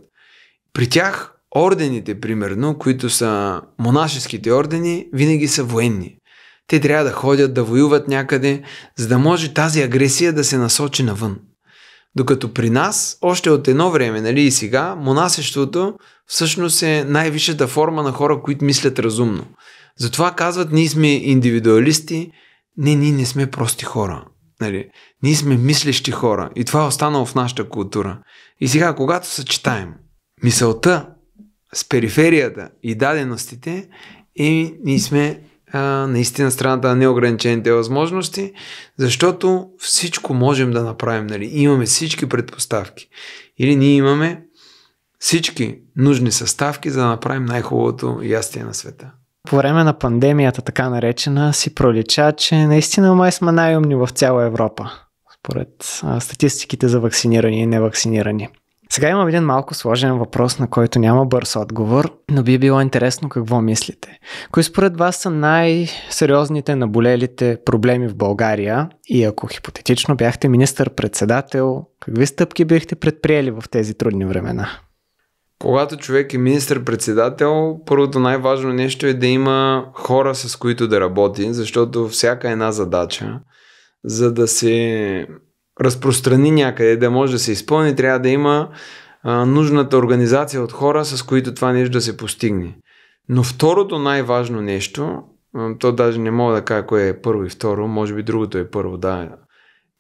При тях ордените, примерно, които са монашеските ордени, винаги са военни. Те трябва да ходят, да воюват някъде, за да може тази агресия да се насочи навън. Докато при нас, още от едно време, нали и сега, монасещото всъщност е най-висшата форма на хора, които мислят разумно. Затова казват, ние сме индивидуалисти, не, ние не сме прости хора. Нали? Ние сме мислещи хора и това е останало в нашата култура. И сега, когато съчетаем мисълта с периферията и даденостите и ние сме а, наистина страната на неограничените възможности, защото всичко можем да направим. Нали? Имаме всички предпоставки. Или ние имаме всички нужни съставки, за да направим най-хубавото ястие на света. По време на пандемията, така наречена, си пролича, че наистина май сме най-умни в цяла Европа, според а, статистиките за вакцинирани и невакцинирани. Сега имам един малко сложен въпрос, на който няма бърз отговор, но би било интересно какво мислите. Кои според вас са най-сериозните наболелите проблеми в България и ако хипотетично бяхте министър-председател, какви стъпки бихте предприели в тези трудни времена? Когато човек е министър-председател, първото най-важно нещо е да има хора с които да работи, защото всяка една задача, за да се разпространи някъде, да може да се изпълни, трябва да има а, нужната организация от хора, с които това нещо да се постигне. Но второто най-важно нещо, то даже не мога да кажа кое е първо и второ, може би другото е първо, да.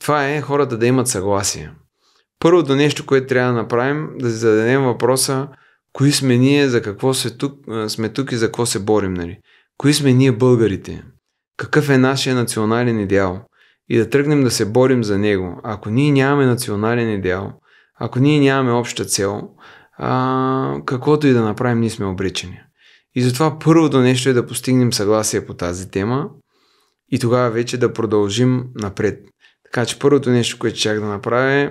Това е хората да имат съгласие. Първото нещо, което трябва да направим, да си зададем въпроса, кои сме ние, за какво сме тук, сме тук и за какво се борим, нали? Кои сме ние българите? Какъв е нашия национален идеал? и да тръгнем да се борим за него. Ако ние нямаме национален идеал, ако ние нямаме обща цел, а, каквото и да направим, ние сме обречени. И затова първото нещо е да постигнем съгласие по тази тема и тогава вече да продължим напред. Така че първото нещо, което чак да направя е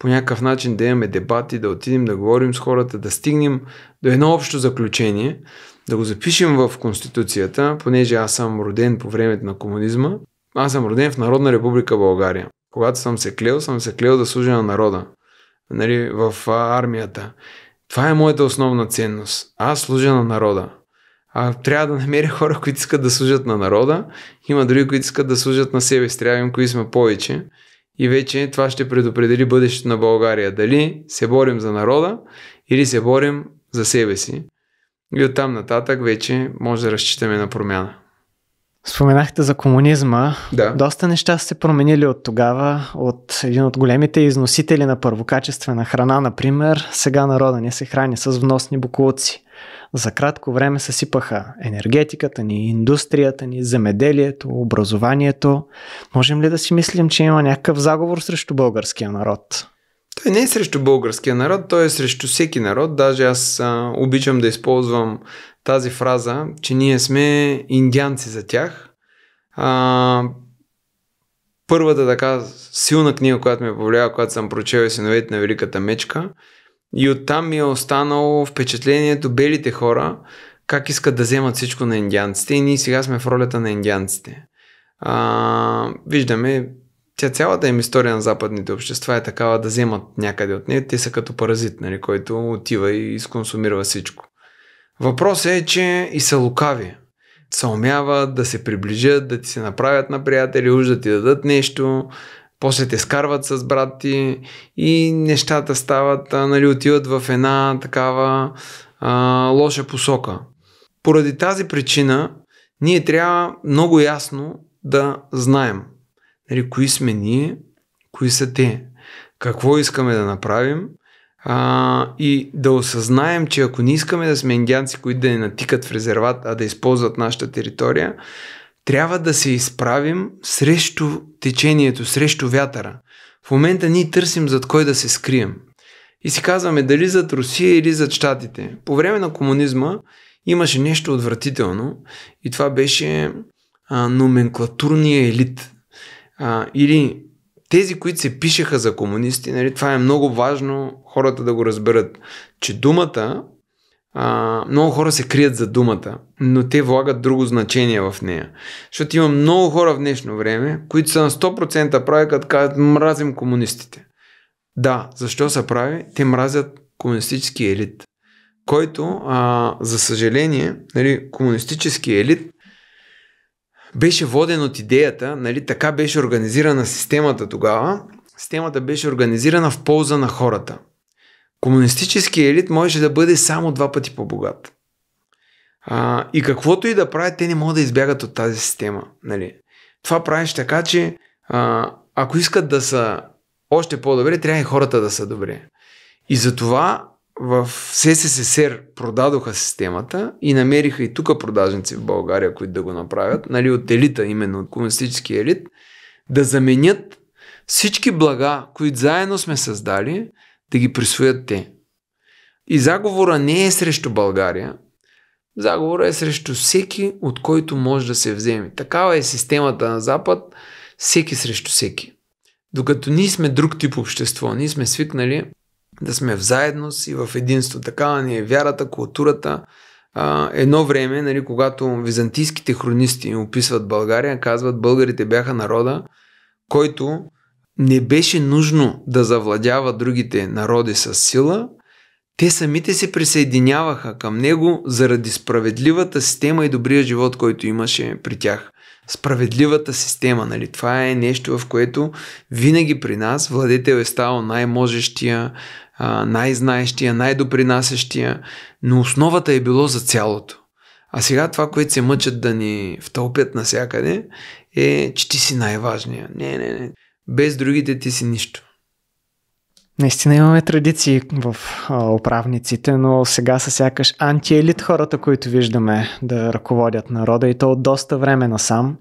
по някакъв начин да имаме дебати, да отидем да говорим с хората, да стигнем до едно общо заключение, да го запишем в Конституцията, понеже аз съм роден по времето на комунизма аз съм роден в Народна република България. Когато съм се клел, съм се клел да служа на народа. Нали, в армията. Това е моята основна ценност. Аз служа на народа. А трябва да намеря хора, които искат да служат на народа. Има други, които искат да служат на себе си. Трябва им кои сме повече. И вече това ще предопредели бъдещето на България. Дали се борим за народа или се борим за себе си. И оттам нататък вече може да разчитаме на промяна. Споменахте за комунизма. Да. Доста неща са се променили от тогава. От един от големите износители на първокачествена храна, например, сега народа не се храни с вносни буклуци. За кратко време съсипаха енергетиката ни, индустрията ни, земеделието, образованието. Можем ли да си мислим, че има някакъв заговор срещу българския народ? Той не е срещу българския народ, той е срещу всеки народ. Даже аз а, обичам да използвам тази фраза, че ние сме индианци за тях. А, първата така силна книга, която ме повлиява, когато съм прочел е Синовете на Великата мечка. И оттам ми е останало впечатлението белите хора как искат да вземат всичко на индианците и ние сега сме в ролята на индианците. А, виждаме, тя цялата им история на западните общества е такава да вземат някъде от нея. Те са като паразит, нали, който отива и изконсумира всичко. Въпросът е, че и са лукави. Са умяват да се приближат, да ти се направят на приятели, уж да ти дадат нещо, после те скарват с брат ти и нещата стават, нали, отиват в една такава а, лоша посока. Поради тази причина ние трябва много ясно да знаем нали, кои сме ние, кои са те, какво искаме да направим а, и да осъзнаем, че ако не искаме да сме индианци, които да не натикат в резерват, а да използват нашата територия, трябва да се изправим срещу течението, срещу вятъра. В момента ние търсим зад кой да се скрием. И си казваме дали зад Русия или зад Штатите. По време на комунизма имаше нещо отвратително и това беше а, номенклатурния елит. А, или тези, които се пишеха за комунисти, нали, това е много важно хората да го разберат, че думата, а, много хора се крият за думата, но те влагат друго значение в нея. Защото има много хора в днешно време, които са на 100% прави, като казват мразим комунистите. Да, защо са прави? Те мразят комунистически елит, който, а, за съжаление, нали, комунистически елит беше воден от идеята, нали, така беше организирана системата тогава. Системата беше организирана в полза на хората. Комунистически елит можеше да бъде само два пъти по-богат. А, и каквото и да правят, те не могат да избягат от тази система. Нали. Това правиш така, че а, ако искат да са още по-добре, трябва и хората да са добре. И затова в СССР продадоха системата и намериха и тук продажници в България, които да го направят, нали, от елита, именно от комунистически елит, да заменят всички блага, които заедно сме създали, да ги присвоят те. И заговора не е срещу България, заговора е срещу всеки, от който може да се вземе. Такава е системата на Запад, всеки срещу всеки. Докато ние сме друг тип общество, ние сме свикнали да сме в заедност и в единство. Такава ни е вярата, културата. А, едно време, нали, когато византийските хронисти описват България, казват, българите бяха народа, който не беше нужно да завладява другите народи с сила, те самите се присъединяваха към него заради справедливата система и добрия живот, който имаше при тях справедливата система. Нали? Това е нещо, в което винаги при нас владетел е ставал най-можещия, най-знаещия, най-допринасящия, но основата е било за цялото. А сега това, което се мъчат да ни втълпят насякъде, е, че ти си най-важния. Не, не, не. Без другите ти си нищо. Наистина имаме традиции в а, управниците, но сега са сякаш антиелит хората, които виждаме да ръководят народа и то от доста време насам.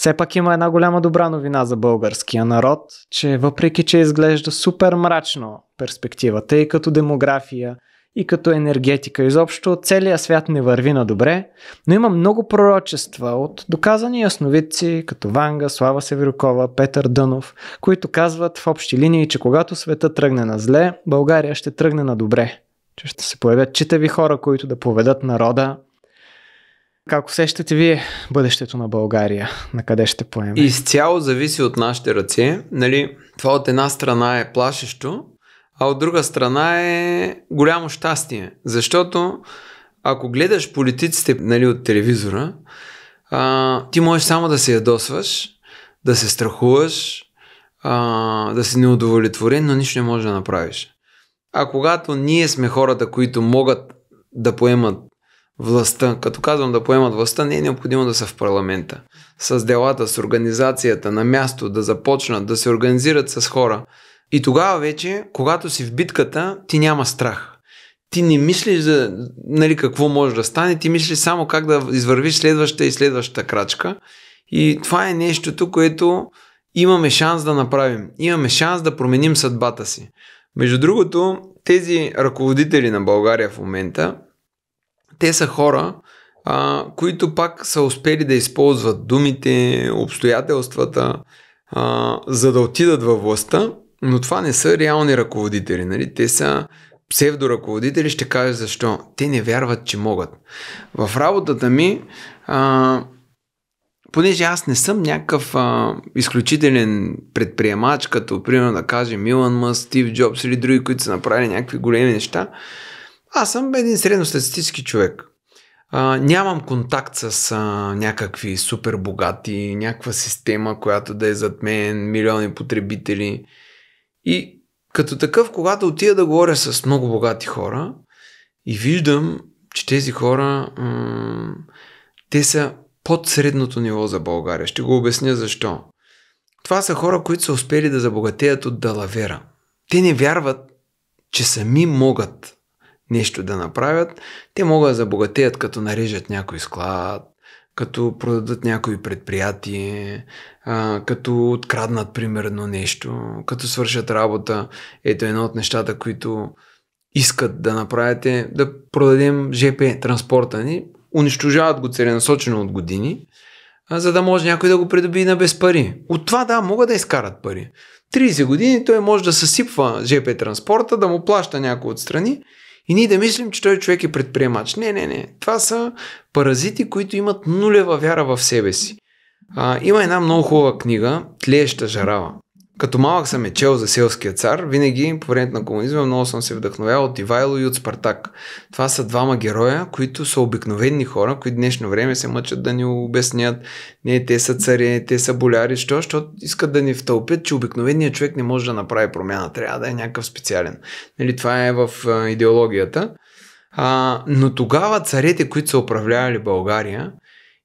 Все пак има една голяма добра новина за българския народ, че въпреки, че изглежда супер мрачно перспективата и като демография, и като енергетика. Изобщо целият свят не върви на добре, но има много пророчества от доказани ясновидци, като Ванга, Слава Северокова, Петър Дънов, които казват в общи линии, че когато света тръгне на зле, България ще тръгне на добре. Че ще се появят читави хора, които да поведат народа. Как усещате вие бъдещето на България? На къде ще поеме? Изцяло зависи от нашите ръце. Нали, това от една страна е плашещо, а от друга страна е голямо щастие. Защото ако гледаш политиците нали, от телевизора, а, ти можеш само да се ядосваш, да се страхуваш, а, да си неудовлетворен, но нищо не можеш да направиш. А когато ние сме хората, които могат да поемат властта, като казвам да поемат властта, не е необходимо да са в парламента. С делата, с организацията, на място, да започнат, да се организират с хора. И тогава вече, когато си в битката, ти няма страх. Ти не мислиш за нали, какво може да стане, ти мислиш само как да извървиш следващата и следващата крачка. И това е нещото, което имаме шанс да направим. Имаме шанс да променим съдбата си. Между другото, тези ръководители на България в момента, те са хора, а, които пак са успели да използват думите, обстоятелствата, а, за да отидат във властта но това не са реални ръководители. Нали? Те са псевдоръководители, ще кажа защо. Те не вярват, че могат. В работата ми, а, понеже аз не съм някакъв а, изключителен предприемач, като примерно да кажем Милан Мъс, Стив Джобс или други, които са направили някакви големи неща, аз съм един средностатистически човек. А, нямам контакт с а, някакви супер богати, някаква система, която да е зад мен, милиони потребители. И като такъв, когато отида да говоря с много богати хора и виждам, че тези хора, м- те са под средното ниво за България. Ще го обясня защо. Това са хора, които са успели да забогатеят от далавера. Те не вярват, че сами могат нещо да направят. Те могат да забогатеят като нарежат някой склад, като продадат някои предприятие, а, като откраднат примерно нещо, като свършат работа. Ето едно от нещата, които искат да направите, да продадем ЖП транспорта ни, унищожават го целенасочено от години, а, за да може някой да го придоби на без пари. От това да, могат да изкарат пари. 30 години той може да съсипва ЖП транспорта, да му плаща някой отстрани и ние да мислим, че той човек е предприемач. Не, не, не. Това са паразити, които имат нулева вяра в себе си. А, има една много хубава книга, Тлееща жарава. Като малък съм е чел за селския цар, винаги по времето на комунизма много съм се вдъхновял от Ивайло и от Спартак. Това са двама героя, които са обикновени хора, които днешно време се мъчат да ни обяснят. Не, те са цари, те са боляри. Що? Защото искат да ни втълпят, че обикновеният човек не може да направи промяна. Трябва да е някакъв специален. Нали, това е в идеологията. А, но тогава царете, които са управлявали България,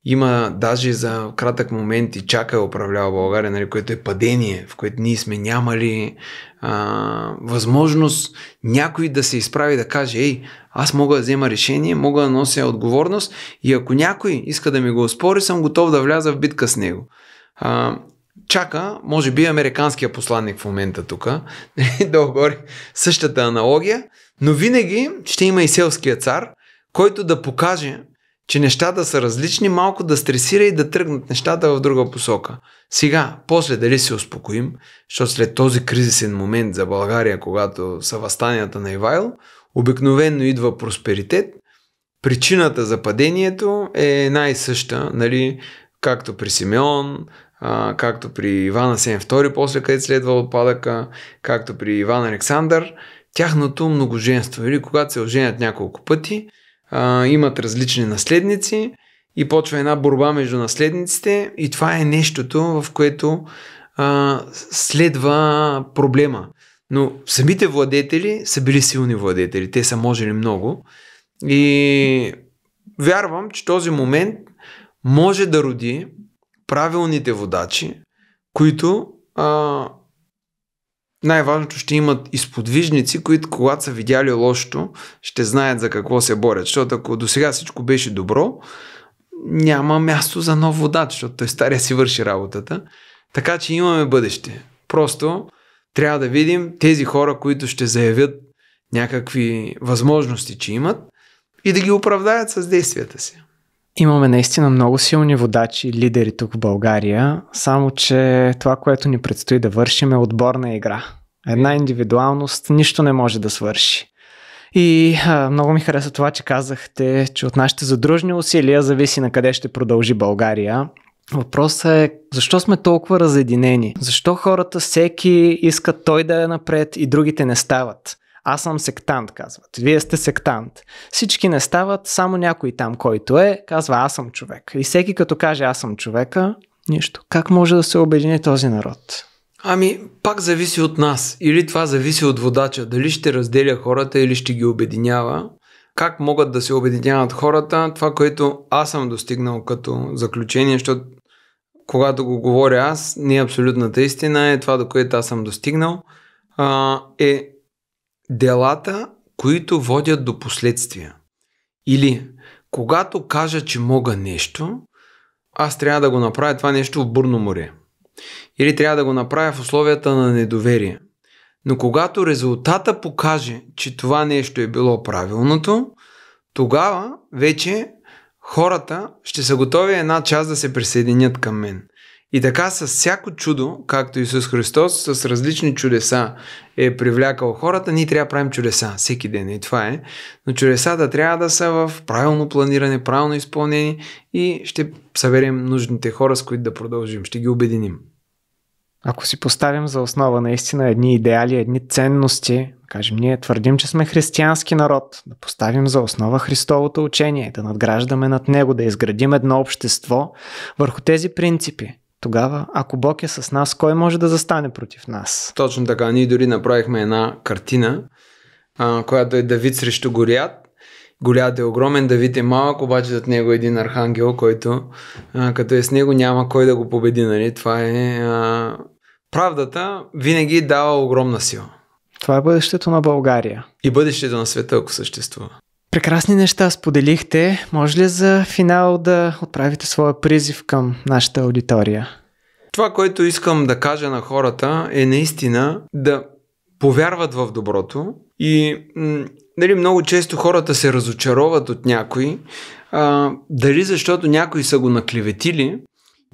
има даже за кратък момент и чака управлява България, нали, което е падение, в което ние сме нямали а, възможност някой да се изправи да каже, ей, аз мога да взема решение, мога да нося отговорност и ако някой иска да ми го оспори, съм готов да вляза в битка с него. А, чака, може би американския посланник в момента тук, долу същата аналогия, но винаги ще има и селския цар, който да покаже, че нещата са различни, малко да стресира и да тръгнат нещата в друга посока. Сега, после дали се успокоим, защото след този кризисен момент за България, когато са възстанията на Ивайл, обикновенно идва просперитет. Причината за падението е най-съща, нали, както при Симеон, а, както при Ивана Сен II, после където следва отпадъка, както при Иван Александър, тяхното многоженство или когато се оженят няколко пъти, а, имат различни наследници и почва една борба между наследниците и това е нещото, в което а, следва проблема. Но самите владетели са били силни владетели, те са можели много и вярвам, че този момент може да роди правилните водачи, които а, най-важното ще имат изподвижници, които когато са видяли лошото, ще знаят за какво се борят. Защото ако до сега всичко беше добро, няма място за нов водач, защото той стария си върши работата. Така че имаме бъдеще. Просто трябва да видим тези хора, които ще заявят някакви възможности, че имат и да ги оправдаят с действията си. Имаме наистина много силни водачи, лидери тук в България, само че това, което ни предстои да вършим е отборна игра. Една индивидуалност нищо не може да свърши. И а, много ми хареса това, че казахте, че от нашите задружни усилия зависи на къде ще продължи България. Въпросът е защо сме толкова разединени? Защо хората всеки искат той да е напред и другите не стават? Аз съм сектант, казват. Вие сте сектант. Всички не стават, само някой там, който е, казва аз съм човек. И всеки като каже аз съм човека, нищо. Как може да се обедини този народ? Ами, пак зависи от нас. Или това зависи от водача. Дали ще разделя хората или ще ги обединява. Как могат да се обединяват хората? Това, което аз съм достигнал като заключение, защото когато го говоря аз, не е абсолютната истина, е това, до което аз съм достигнал, е делата, които водят до последствия. Или, когато кажа, че мога нещо, аз трябва да го направя това нещо в бурно море. Или трябва да го направя в условията на недоверие. Но когато резултата покаже, че това нещо е било правилното, тогава вече хората ще са готови една част да се присъединят към мен. И така с всяко чудо, както Исус Христос, с различни чудеса е привлякал хората, ние трябва да правим чудеса всеки ден и това е. Но чудесата трябва да са в правилно планиране, правилно изпълнение и ще съберем нужните хора, с които да продължим. Ще ги обединим. Ако си поставим за основа наистина едни идеали, едни ценности, кажем, ние твърдим, че сме християнски народ, да поставим за основа Христовото учение, да надграждаме над него, да изградим едно общество върху тези принципи, тогава, ако Бог е с нас, кой може да застане против нас? Точно така. Ние дори направихме една картина, а, която е Давид срещу Горият. Голят е огромен, Давид е малък, обаче зад него е един архангел, който а, като е с него няма кой да го победи. Нали? Това е а, правдата винаги дава огромна сила. Това е бъдещето на България. И бъдещето на света, ако съществува. Прекрасни неща споделихте. Може ли за финал да отправите своя призив към нашата аудитория? Това, което искам да кажа на хората е наистина да повярват в доброто и нали, много често хората се разочароват от някой, а, дали защото някои са го наклеветили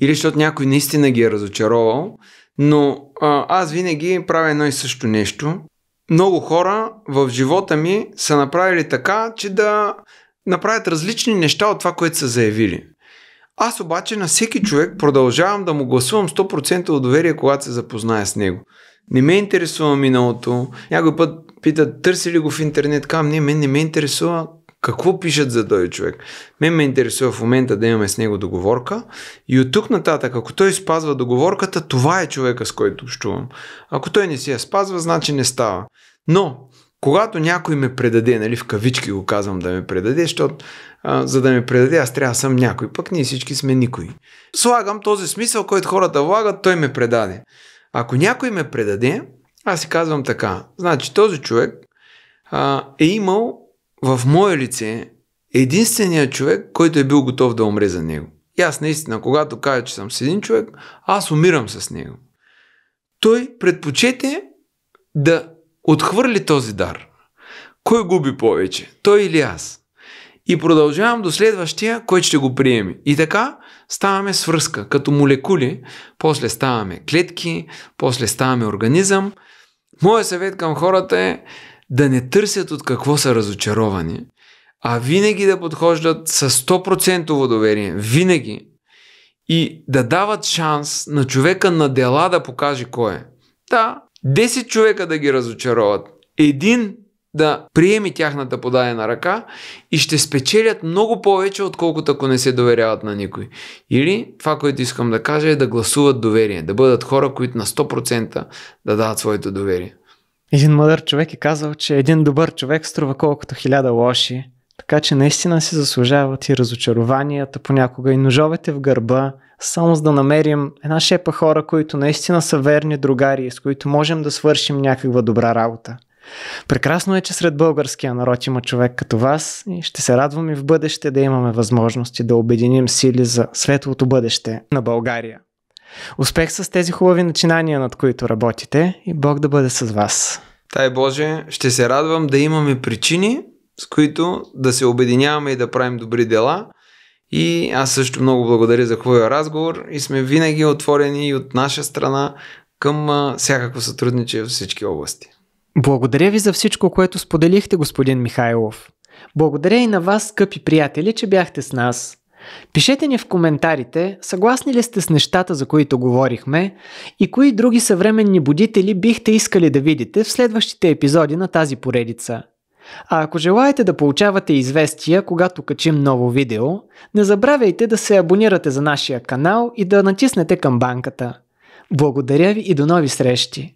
или защото някой наистина ги е разочаровал, но а, аз винаги правя едно и също нещо много хора в живота ми са направили така, че да направят различни неща от това, което са заявили. Аз обаче на всеки човек продължавам да му гласувам 100% доверие, когато се запозная с него. Не ме интересува миналото. Някой път питат, търси ли го в интернет? Казвам, не, мен не ме интересува какво пишат за този човек. Мен ме интересува в момента да имаме с него договорка и от тук нататък, ако той спазва договорката, това е човека с който общувам. Ако той не си я спазва, значи не става. Но, когато някой ме предаде, нали, в кавички го казвам да ме предаде, защото а, за да ме предаде аз трябва да съм някой, пък ние всички сме никой. Слагам този смисъл, който хората влагат, той ме предаде. Ако някой ме предаде, аз си казвам така, значи този човек а, е имал в мое лице единствения човек, който е бил готов да умре за него. И аз наистина, когато кажа, че съм с един човек, аз умирам с него. Той предпочете да отхвърли този дар. Кой губи повече? Той или аз? И продължавам до следващия, който ще го приеме. И така ставаме свръзка, като молекули, после ставаме клетки, после ставаме организъм. Моя съвет към хората е да не търсят от какво са разочаровани, а винаги да подхождат с 100% доверие. Винаги. И да дават шанс на човека на дела да покаже кой е. Да, 10 човека да ги разочароват. Един да приеми тяхната подадена ръка и ще спечелят много повече, отколкото ако не се доверяват на никой. Или това, което искам да кажа е да гласуват доверие, да бъдат хора, които на 100% да дадат своето доверие. Един мъдър човек е казал, че един добър човек струва колкото хиляда лоши, така че наистина си заслужават и разочарованията, понякога и ножовете в гърба, само за да намерим една шепа хора, които наистина са верни другари, с които можем да свършим някаква добра работа. Прекрасно е, че сред българския народ има човек като вас и ще се радвам и в бъдеще да имаме възможности да обединим сили за светлото бъдеще на България. Успех с тези хубави начинания, над които работите и Бог да бъде с вас. Тай Боже, ще се радвам да имаме причини, с които да се обединяваме и да правим добри дела. И аз също много благодаря за хубавия разговор и сме винаги отворени и от наша страна към всякакво сътрудничество в всички области. Благодаря ви за всичко, което споделихте, господин Михайлов. Благодаря и на вас, скъпи приятели, че бяхте с нас. Пишете ни в коментарите, съгласни ли сте с нещата, за които говорихме и кои други съвременни будители бихте искали да видите в следващите епизоди на тази поредица. А ако желаете да получавате известия, когато качим ново видео, не забравяйте да се абонирате за нашия канал и да натиснете камбанката. Благодаря ви и до нови срещи!